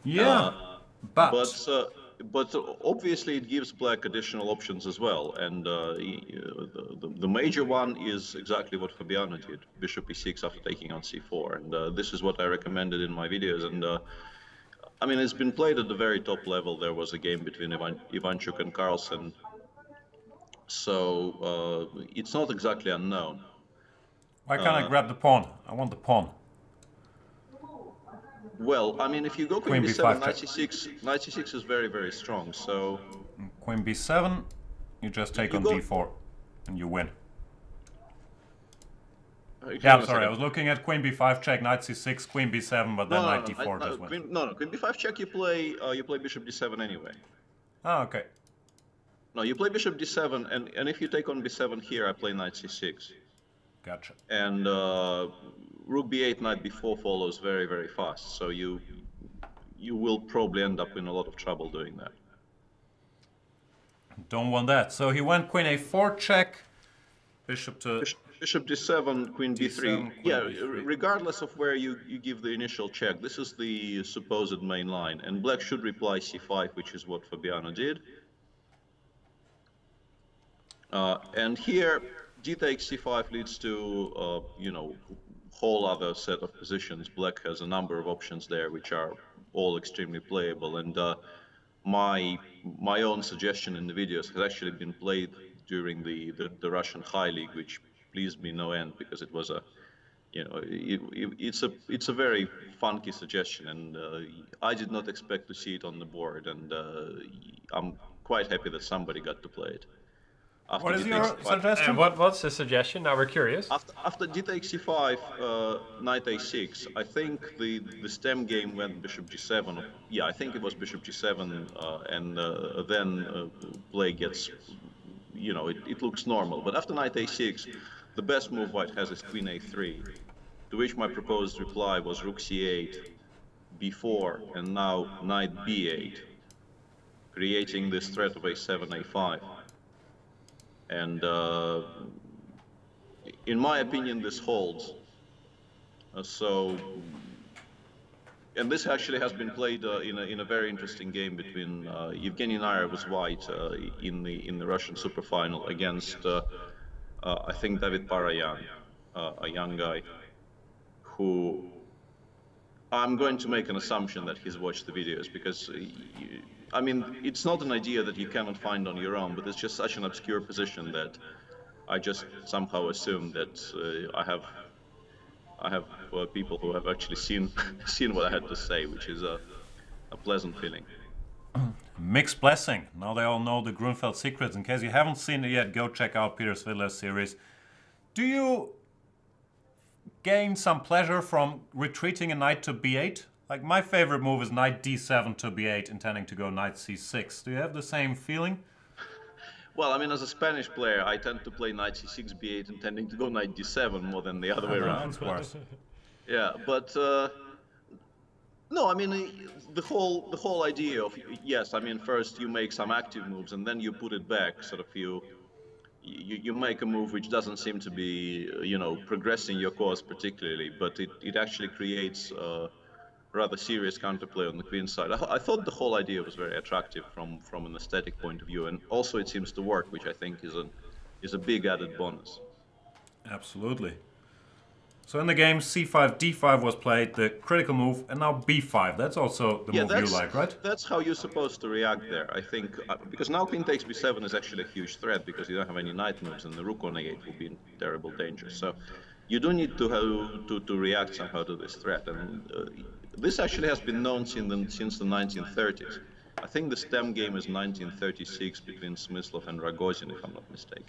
Yeah, Uh, but, But uh, but obviously it gives black additional options as well, and uh, the, the, the major one is exactly what Fabiano did: bishop e6 after taking on c4, and uh, this is what I recommended in my videos. And uh, I mean, it's been played at the very top level. There was a game between Ivan, Ivanchuk and Carlsen, so uh, it's not exactly unknown. why can't I uh, grab the pawn? I want the pawn. Well, I mean, if you go queen, Queen b7, b5 knight c6, knight c6 is very very strong. So. Queen B7, you just take You on go- D4 and you win. uh, excuse Yeah, I'm sorry, I was looking at Queen B5 check, Knight C6, Queen B7, but then no, no, Knight no, D4 I- just no, wins. queen, no, no, queen b5 check. You play, uh, you play bishop d7 anyway. Oh, okay. No, you play bishop d7, and and if you take on b7 here, I play knight c6, Gotcha. and uh, rook b8, knight b4 follows very very fast. So you you will probably end up in a lot of trouble doing that. Don't want that. So he went Queen A4 check, Bishop to. Bish- Bishop d7, queen b3. Queen yeah, B3. regardless of where you, you give the initial check, this is the supposed main line, and black should reply c5, which is what Fabiano did. Uh, and here, d takes c5 leads to, uh, you know, whole other set of positions. Black has a number of options there, which are all extremely playable. And uh, my my own suggestion in the videos has actually been played during the, the, the Russian High League, which pleased me no end because it was a, you know, it, it, it's a it's a very funky suggestion, and uh, I did not expect to see it on the board, and uh, I'm quite happy that somebody got to play it. After What is your suggestion? And what, what's the suggestion? Now we're curious. after, after d takes c5, uh, knight a6, I think the, the stem game went bishop g7. Yeah, I think it was bishop g7, uh, and uh, then uh, play gets, you know, it, it looks normal. But after knight a6, the best move white has is queen a3, to which my proposed reply was rook c8, b4, and now knight b8, creating this threat of a7, a5. And uh, in my opinion, this holds. Uh, so, and this actually has been played uh, in, a, in a very interesting game between uh, Evgeny was white uh, in the in the Russian Super Final against uh, uh, I think David Paravyan, a young guy who I'm going to make an assumption that he's watched the videos because, I mean, it's not an idea that you cannot find on your own, but it's just such an obscure position that I just somehow assume that uh, I have I have uh, people who have actually seen seen what I had to say, which is a, a pleasant feeling. Mixed blessing. Now they all know the Grunfeld secrets. In case you haven't seen it yet, go check out Peter Svidler's series. Do you gain some pleasure from retreating a knight to b8? Like my favorite move is knight d7 to b8, intending to go knight c6. Do you have the same feeling? Well, I mean, as a Spanish player, I tend to play knight c6, b8, intending to go knight d7 more than the other way around. Of course. Yeah, but uh, no, I mean the whole the whole idea of yes, I mean first you make some active moves and then you put it back, sort of you you, you make a move which doesn't seem to be you know progressing your course particularly, but it, it actually creates uh, rather serious counterplay on the queen side. I, I thought the whole idea was very attractive from from an aesthetic point of view, and also it seems to work, which I think is a is a big added bonus. Absolutely. So in the game, c5, d5 was played, the critical move, and now b5. That's also the Yeah, move you like, right? that's how you're supposed to react there. I think uh, because now queen takes b7 is actually a huge threat because you don't have any knight moves, and the rook on a8 will be in terrible danger. So you do need to have, to, to react somehow to this threat, and uh, this actually has been known since the, since the 1930s. I think the stem game is 1936 between Smyslov and Rogozin, if I'm not mistaken.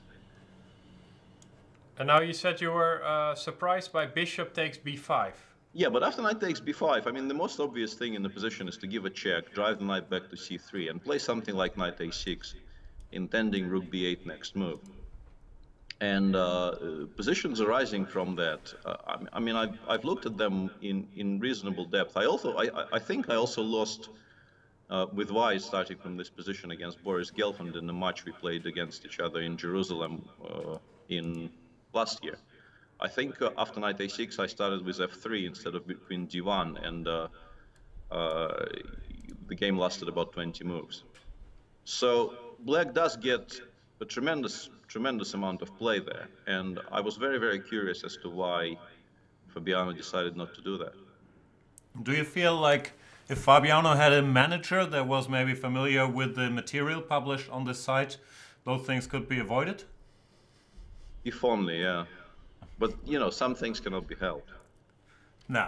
And now you said you were uh, surprised by bishop takes b5. Yeah, but after knight takes b5, I mean, the most obvious thing in the position is to give a check, drive the knight back to c3, and play something like knight a6, intending rook b8 next move. And uh, positions arising from that, uh, I, mean, I've, I've, looked at them in, in reasonable depth. I also, I, I think I also lost uh, with White starting from this position against Boris Gelfand in the match we played against each other in Jerusalem uh, in last year. I think uh, after knight a6 I started with f3 instead of queen d1 and uh, the game lasted about 20 moves. So black does get a tremendous tremendous amount of play there and I was very very curious as to why Fabiano decided not to do that. Do you feel like if Fabiano had a manager that was maybe familiar with the material published on the site, those things could be avoided? If only, yeah. But you know, some things cannot be helped. No,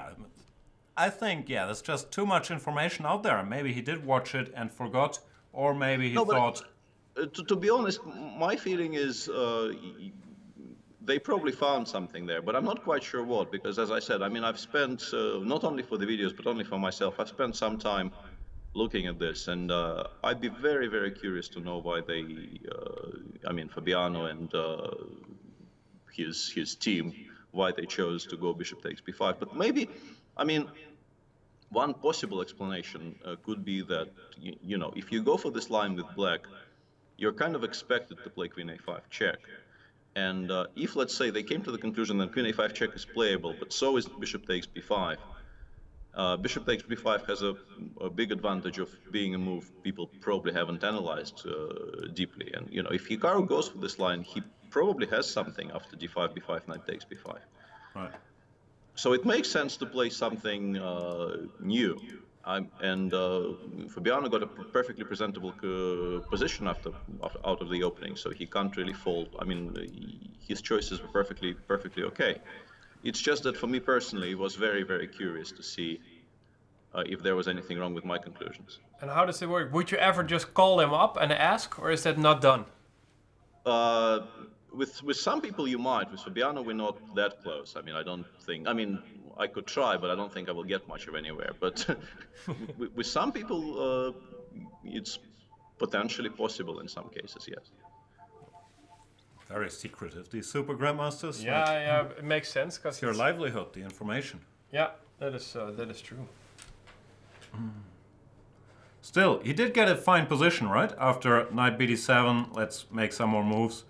I think yeah, there's just too much information out there. Maybe he did watch it and forgot, or maybe he no, thought. Uh, to, to, be honest, my feeling is uh, they probably found something there, but I'm not quite sure what. Because as I said, I mean, I've spent uh, not only for the videos but only for myself. I've spent some time looking at this, and uh, I'd be very, very curious to know why they. Uh, I mean, Fabiano and uh, his his team why they chose to go bishop takes b5. But maybe, I mean, one possible explanation could be that you, you, know if you go for this line with black, you're kind of expected to play queen a5 check. And uh, if let's say they came to the conclusion that queen a5 check is playable, but so is bishop takes b5. Uh, bishop takes b5 has a, a, big advantage of being a move people probably haven't analyzed uh, deeply. And you know, if Hikaru goes for this line, he probably has something after d5, b5, knight takes b5. Right. So it makes sense to play something uh, new. I'm, and uh, Fabiano got a perfectly presentable uh, position after, after, out of the opening, so he can't really fault. I mean, his choices were perfectly perfectly okay. It's just that for me personally, it was very very curious to see uh, if there was anything wrong with my conclusions. And how does it work? Would you ever just call him up and ask, or is that not done? Uh, with with some people you might. With Fabiano, we're not that close. I mean, I don't think. I mean, I could try, but I don't think I will get much of anywhere. But with, with, some people, uh, it's potentially possible in some cases. Yes. Very secretive. These super grandmasters. Yeah, like, yeah, it makes sense because your livelihood, the information. Yeah, that is uh, that is true. Still, he did get a fine position, right? After knight bd7, let's make some more moves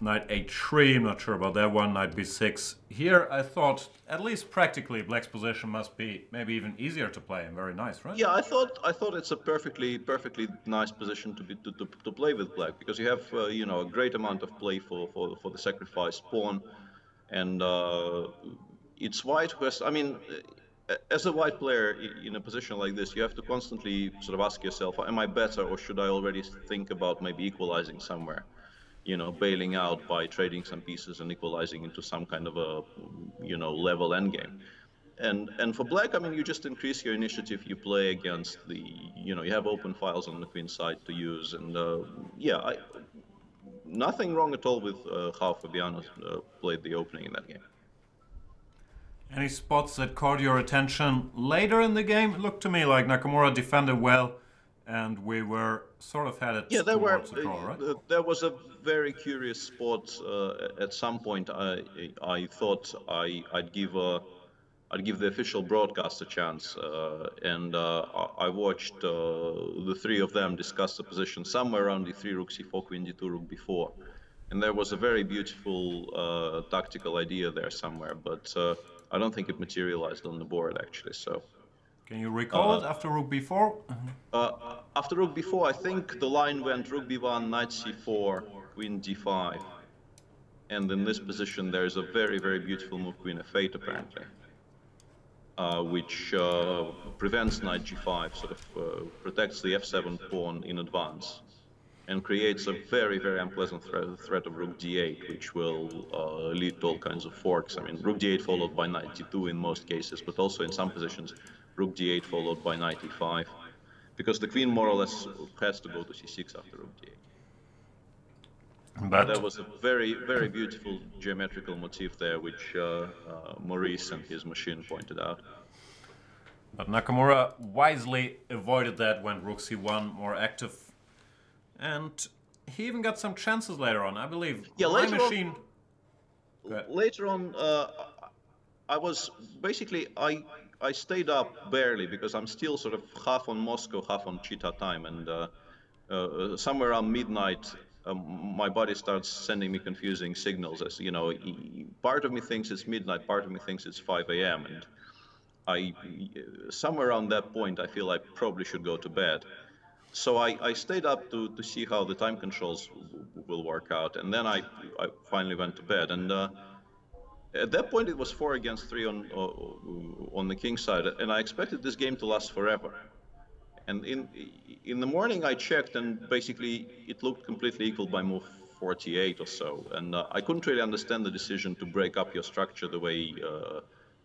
knight h3, I'm not sure about that one, knight b6. Here I thought, at least practically, black's position must be maybe even easier to play and very nice, right? Yeah, I thought I thought it's a perfectly perfectly nice position to be to, to, to play with black because you have uh, you know a great amount of play for for, for the sacrifice pawn, and uh, it's white who has. I mean, as a white player in a position like this, you have to constantly sort of ask yourself, am I better or should I already think about maybe equalizing somewhere? You know, bailing out by trading some pieces and equalizing into some kind of a, you know, level endgame. And and for black, I mean, you just increase your initiative. You play against the, you know, you have open files on the queen side to use, and uh, yeah, I, nothing wrong at all with uh, how Fabiano uh, played the opening in that game. Any spots that caught your attention later in the game? It looked to me like Nakamura defended well and we were sort of headed yeah, there were, draw, right? Uh, there was a very curious spot uh, at some point. I I thought I I'd give a I'd give the official broadcast a chance, uh, and uh, I watched uh, the three of them discuss the position somewhere around the three rook c4 queen d2 rook b4, and there was a very beautiful uh, tactical idea there somewhere, but I don't think it materialized on the board actually. So. Can you recall it after rook b4? Uh, after rook b4, I think the line went rook b1, knight c4, queen d5. and in this position there is a very, very beautiful move Queen f8 apparently, uh, which uh, prevents knight g5, sort of uh, protects the f7 pawn in advance, and creates a very, very unpleasant threat, threat of rook d8, which will uh, lead to all kinds of forks. I mean, rook d8 followed by knight d2 in most cases, but also in some positions, rook d8 followed by knight e5, because the queen more or less has to go to c6 after rook d8. But There was a very, very beautiful geometrical motif there, which uh, uh, Maurice and his machine pointed out. But Nakamura wisely avoided that when rook c1 more active. And he even got some chances later on, I believe. Yeah, My later on- machine. Ahead. Later on, uh, I was basically I I stayed up barely because I'm still sort of half on Moscow, half on Chita time, and uh, uh, somewhere around midnight, um, my body starts sending me confusing signals. As you know, part of me thinks it's midnight, part of me thinks it's 5 a.m. and I somewhere around that point I feel I probably should go to bed. So I, I stayed up to, to see how the time controls will work out, and then I, I finally went to bed. And uh, at that point, it was four against three on uh, on the king side, and I expected this game to last forever. And in in the morning, I checked, and basically it looked completely equal by move 48 or so. And uh, I couldn't really understand the decision to break up your structure the way uh,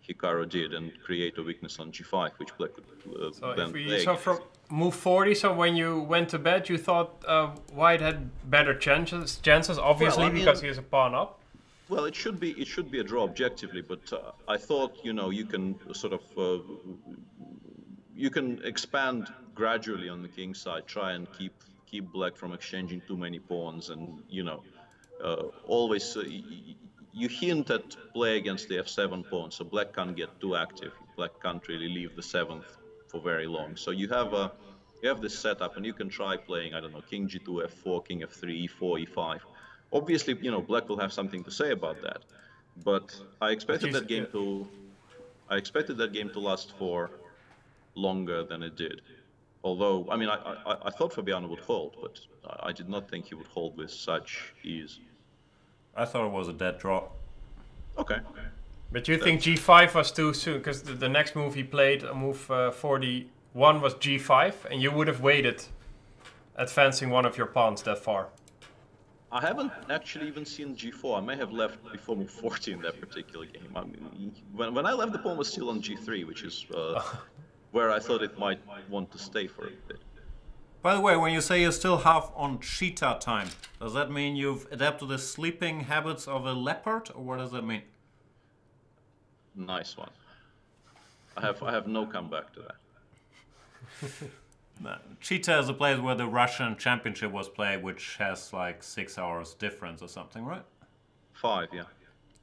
Hikaru did and create a weakness on g5, which Black could uh, So then if we play so from move 40, so when you went to bed, you thought uh, White had better chances, chances obviously I mean- because he is a pawn up. Well, it should be it should be a draw objectively, but uh, I thought you know you can sort of uh, you can expand gradually on the king side, try and keep keep black from exchanging too many pawns, and you know uh, always uh, you hint at play against the f7 pawn, so black can't get too active. Black can't really leave the seventh for very long. So you have a you have this setup, and you can try playing I don't know king g2, f4, king f3, e4, e5. Obviously, you know black will have something to say about that, but I expected that game to I expected that game to last for longer than it did. Although, I mean, I, I, I thought Fabiano would hold, but I- I did not think he would hold with such ease. I thought it was a dead draw. Okay. But you think g5 was too soon because the, the next move he played, move uh, 41, was g5, and you would have waited, advancing one of your pawns that far. I haven't actually even seen G4. I may have left before move 40 in that particular game. I mean, when, when I left, the pawn was still on G3, which is uh, where I thought it might want to stay for a bit. By the way, when you say you're still half on cheetah time, does that mean you've adapted the sleeping habits of a leopard, or what does that mean? Nice one. I have I have no comeback to that. No, Chita is a place where the Russian championship was played, which has like six hours difference or something, right? Five, yeah.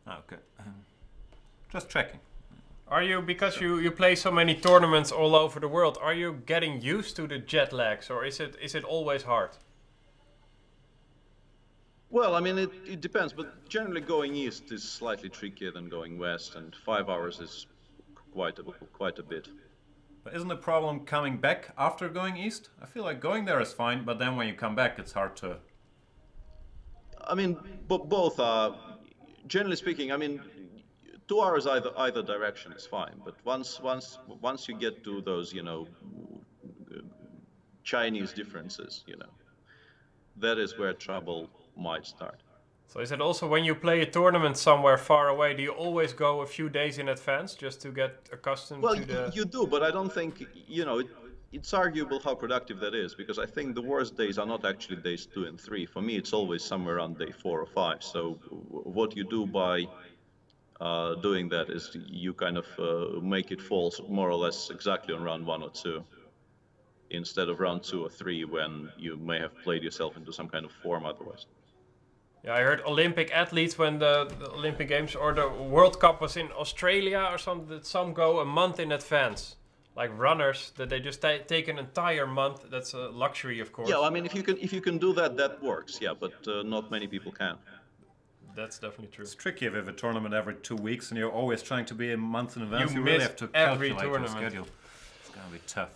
Ah, Okay. Um, just checking. Are you, because you, you play so many tournaments all over the world, are you getting used to the jet lags, or is it is it always hard? Well, I mean, it, it depends, but generally going east is slightly trickier than going west, and five hours is quite a, quite a bit. But isn't the problem coming back after going east? I feel like going there is fine, but then when you come back, it's hard to. I mean, but both are, generally speaking, I mean, two hours either either direction is fine, but once once once you get to those, you know, Chinese differences, you know, that is where trouble might start. So is it also when you play a tournament somewhere far away, do you always go a few days in advance just to get accustomed Well, to the? you do, but I don't think you know. It, it's arguable how productive that is because I think the worst days are not actually days two and three. For me, it's always somewhere around day four or five. So what you do by uh, doing that is you kind of uh, make it fall more or less exactly on round one or two, instead of round two or three when you may have played yourself into some kind of form otherwise. Yeah, I heard Olympic athletes when the, the Olympic Games or the World Cup was in Australia or something. That some go a month in advance, like runners that they just ta take an entire month. That's a luxury, of course. Yeah, I mean, if you can if you can do that, that works. Yeah, but uh, not many people can. That's definitely true. It's tricky if you have a tournament every two weeks and you're always trying to be a month in advance. You You, really have to every calculate your schedule. It's gonna be tough.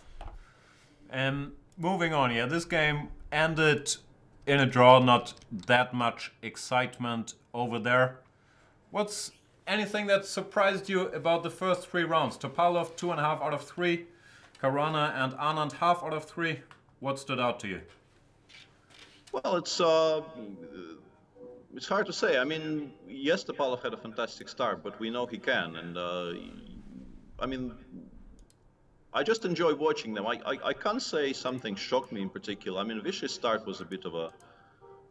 Um, moving on, yeah, this game ended in a draw, not that much excitement over there. What's anything that surprised you about the first three rounds? Topalov, two and a half out of three. Caruana and Anand, half out of three. What stood out to you? Well, it's uh, it's hard to say. I mean, yes, Topalov had a fantastic start, but we know he can, and uh, I mean, I just enjoy watching them. I, I, I can't say something shocked me in particular. I mean, Vishy's start was a bit of a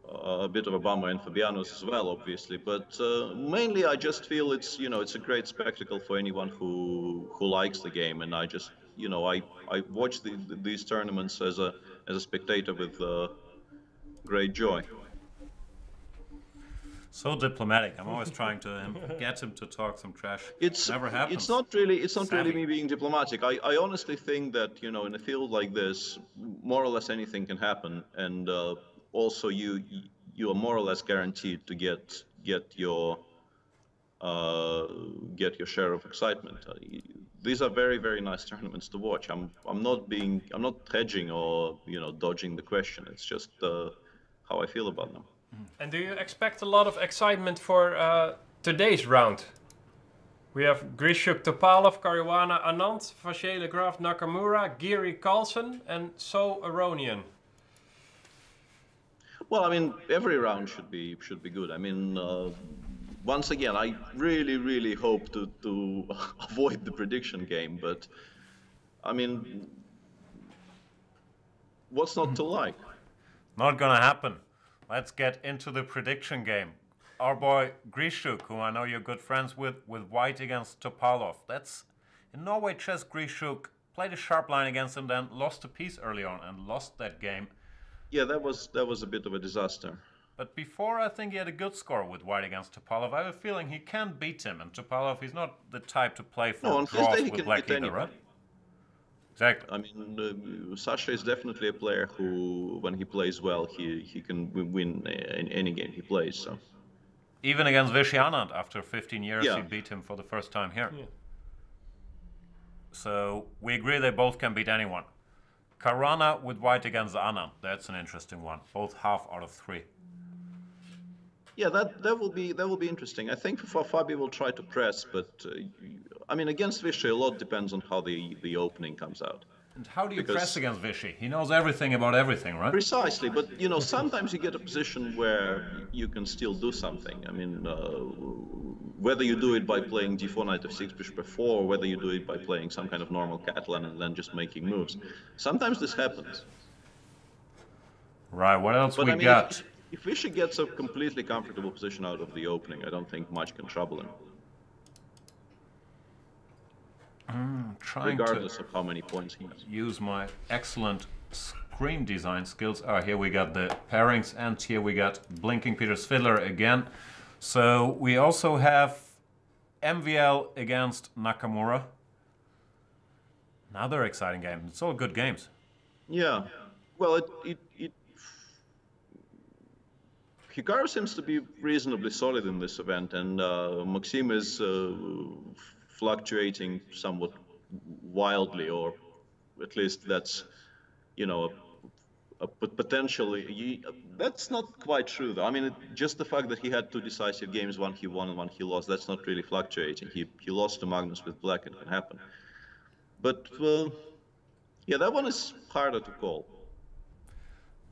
a bit of a bummer, and Fabiano's as well, obviously. But uh, mainly, I just feel it's you know it's a great spectacle for anyone who who likes the game, and I just you know I I watch the, these tournaments as a as a spectator with uh, great joy. So diplomatic. I'm always trying to um, get him to talk some trash. It's never happens. It's not really. It's not Savvy. really me being diplomatic. I, I honestly think that you know in a field like this, more or less anything can happen, and uh, also you you are more or less guaranteed to get get your uh, get your share of excitement. Uh, these are very very nice tournaments to watch. I'm I'm not being I'm not hedging or you know dodging the question. It's just uh, how I feel about them. And do you expect a lot of excitement for uh, today's round? We have Grischuk Topalov, Caruana Anand, Vachier-Lagrave Nakamura, Giri Carlsen, and So Aronian. Well, I mean, every round should be should be good. I mean, uh, once again, I really, really hope to to avoid the prediction game, but I mean, what's not to like? Not gonna happen. Let's get into the prediction game. Our boy Grischuk, who I know you're good friends with, with White against Topalov. That's in Norway chess. Grischuk played a sharp line against him, then lost a piece early on and lost that game. Yeah, that was that was a bit of a disaster. But before, I think he had a good score with White against Topalov. I have a feeling he can beat him, and Topalov, he's not the type to play for No, draws with Black either, right? Anybody. Exactly. I mean, uh, Sasha is definitely a player who, when he plays well, he he can win in any game he plays. So Even against Vishy Anand, after 15 years, Yeah. he beat him for the first time here. So we agree they both can beat anyone. Caruana with White against Anand. That's an interesting one. Both half out of three. Yeah, that that will be that will be interesting. I think for Fabi will try to press, but uh, I mean, against Vishy, a lot depends on how the the opening comes out. And how do you Because- press against Vishy? He knows everything about everything, right? Precisely, but you know, sometimes you get a position where you can still do something. I mean, uh, whether you do it by playing d4 knight f6 bishop f4, or whether you do it by playing some kind of normal Catalan and then just making moves. Sometimes this happens. Right, what else But we I mean, got? if, if Vishy gets a completely comfortable position out of the opening, I don't think much can trouble him, Trying regardless to of how many points he has. use my excellent screen design skills. Ah, here we got the pairings, and here we got Blinking Peter Svidler again. So we also have MVL against Nakamura. Another exciting game. It's all good games. Yeah. Well, it it, it Hikaru seems to be reasonably solid in this event, and uh, Maxime is uh, fluctuating somewhat wildly, or at least that's, you know, a, a pot- potentially. That's not quite true, though. I mean, it, just the fact that he had two decisive games, one he won and one he lost, that's not really fluctuating. He he lost to Magnus with black, it can happen. But well, yeah, that one is harder to call.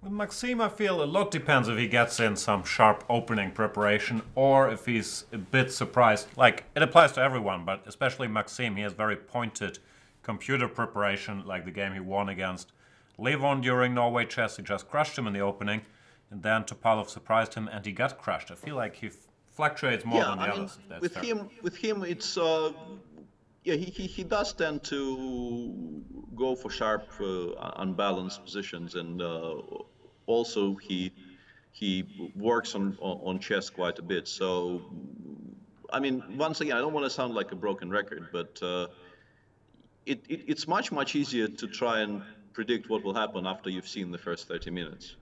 With Maxime, I feel a lot depends if he gets in some sharp opening preparation or if he's a bit surprised. Like, it applies to everyone, but especially Maxime, he has very pointed computer preparation, like the game he won against Levon during Norway Chess. He just crushed him in the opening, and then Topalov surprised him and he got crushed. I feel like he fluctuates more yeah, than the I mean, others. with fair. him, with him, it's uh, yeah, he, he, he does tend to go for sharp, uh, unbalanced positions, and uh, also he he works on on chess quite a bit. So, I mean, once again, I don't want to sound like a broken record, but uh, it, it it's much much easier to try and predict what will happen after you've seen the first 30 minutes,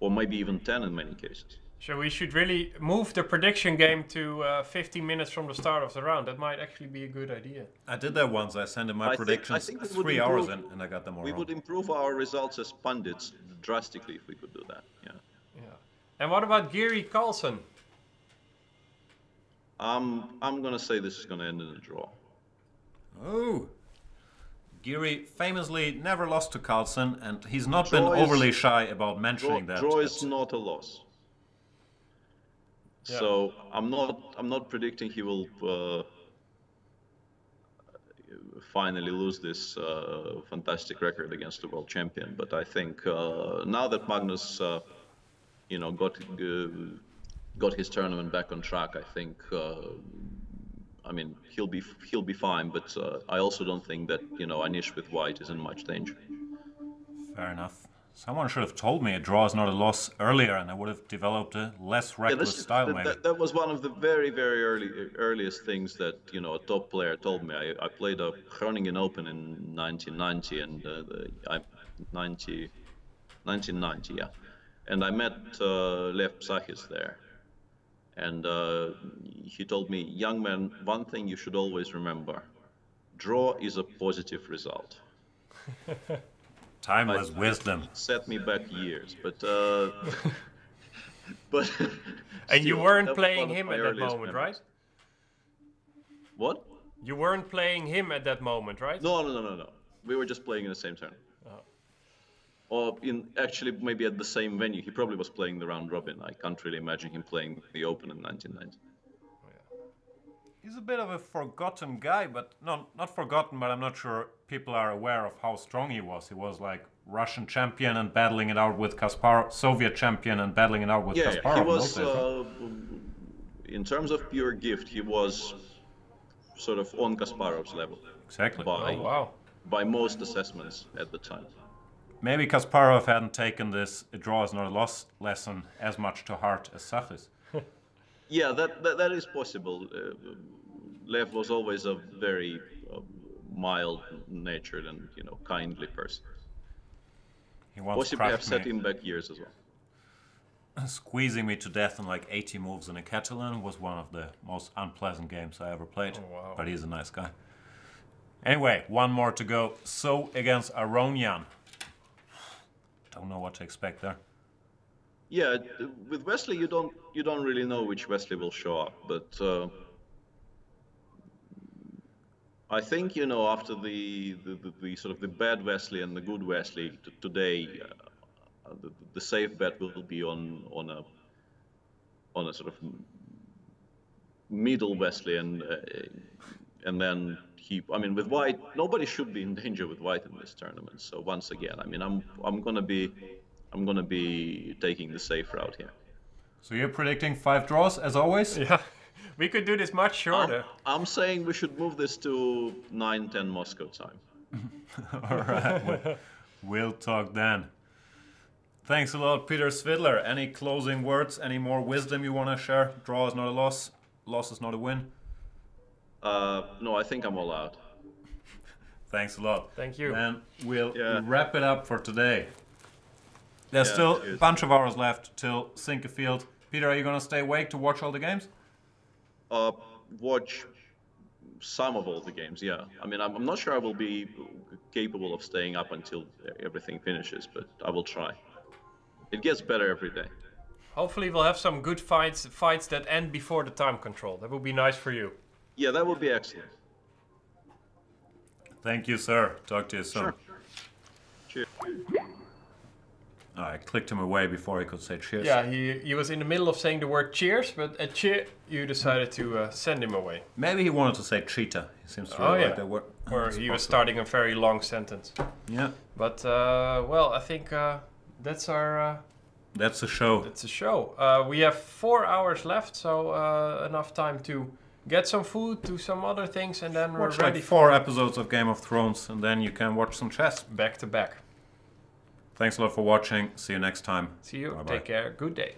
or maybe even 10 in many cases. So we should really move the prediction game to uh, 15 minutes from the start of the round. That might actually be a good idea. I did that once. I sent in my I predictions think we would three hours improve- in, and I got them all We wrong. would improve our results as pundits drastically if we could do that. Yeah. Yeah. And what about Giri Carlsen? Um, I'm gonna say this is gonna end in a draw. Oh. Giri famously never lost to Carlsen, and he's not Draw been is- overly shy about Draw, mentioning that. draw is not a loss. Yeah. So I'm not I'm not predicting he will uh, finally lose this uh, fantastic record against the world champion. But I think uh, now that Magnus, uh, you know, got uh, got his tournament back on track, I think. Uh, I mean, he'll be he'll be fine, but uh, I also don't think that you know Anish with white is in much danger. Fair enough. Someone should have told me a draw is not a loss earlier, and I would have developed a less Yeah, reckless this- style, that, maybe. that, that was one of the very, very early earliest things that you know a top player told me. I, I played a Groningen Open in 1990 and uh, the, I 90, 1990, yeah, and I met uh, Lev Psakhis there, and uh, he told me, young man, one thing you should always remember: draw is a positive result. Timeless wisdom. Set me back years, but. Uh, But And you weren't playing him at that moment, memories. right? What? You weren't playing him at that moment, right? No, no, no, no, no. We were just playing in the same turn. Oh. Or in actually maybe at the same venue. He probably was playing the round robin. I can't really imagine him playing the Open in 1990. He's a bit of a forgotten guy, but no, not forgotten, but I'm not sure people are aware of how strong he was. He was like Russian champion and battling it out with Kasparov, Soviet champion and battling it out with Yeah, Kasparov. he in was. those? Uh, in terms of pure gift, he was sort of on Kasparov's level exactly. by Oh, wow. by most assessments at the time. Maybe Kasparov hadn't taken this a draw is not a loss lesson as much to heart as Psakhis. Yeah, that that, that is possible. Uh, Lev was always a very uh, mild-natured and you know kindly person. He once Possibly have crushed set me, him back years as well. squeezing me to death in like 80 moves in a Catalan was one of the most unpleasant games I ever played. Oh, wow. But he's a nice guy. Anyway, one more to go. So against Aronian. Don't know what to expect there. Yeah, with Wesley, you don't you don't really know which Wesley will show up, but uh, I think you know after the the, the, the sort of the bad Wesley and the good Wesley t- today, uh, the, the safe bet will be on on a on a sort of middle Wesley and uh, and then he. I mean, with White, nobody should be in danger with White in this tournament. So once again, I mean, I'm I'm gonna be I'm gonna be taking the safe route here. So you're predicting five draws as always? Yeah. We could do this much I'm, shorter. I'm saying we should move this to 9:10 Moscow time. All right. we- We'll talk then. Thanks a lot, Peter Svidler. Any closing words? Any more wisdom you want to share? Draw is not a loss. Loss is not a win. Uh, no, I think I'm all out. Thanks a lot. Thank you. And we'll Yeah. wrap it up for today. There's Yeah, still a bunch of hours left till Sinquefield. Peter, are you going to stay awake to watch all the games? Uh, watch some of all the games. Yeah, I mean, I'm, I'm not sure I will be capable of staying up until everything finishes, but I will try. It gets better every day. Hopefully, we'll have some good fights fights that end before the time control. That would be nice for you. Yeah, that would be excellent. Thank you, sir. Talk to you soon. Sure. Cheers. I clicked him away before he could say cheers. Yeah, he, he was in the middle of saying the word cheers, but at cheer, you decided to uh, send him away. Maybe he wanted to say cheetah. He seems to Oh, really yeah. like that word. Or he was starting a very long sentence. Yeah, But, uh, well, I think uh, that's our uh, that's the show. that's a show. Uh, we have four hours left, so uh, enough time to get some food, do some other things, and then we're Watch ready like four episodes of Game of Thrones, and then you can watch some chess. back to back. Thanks a lot for watching. See you next time. See you. Bye-bye. Take care. Good day.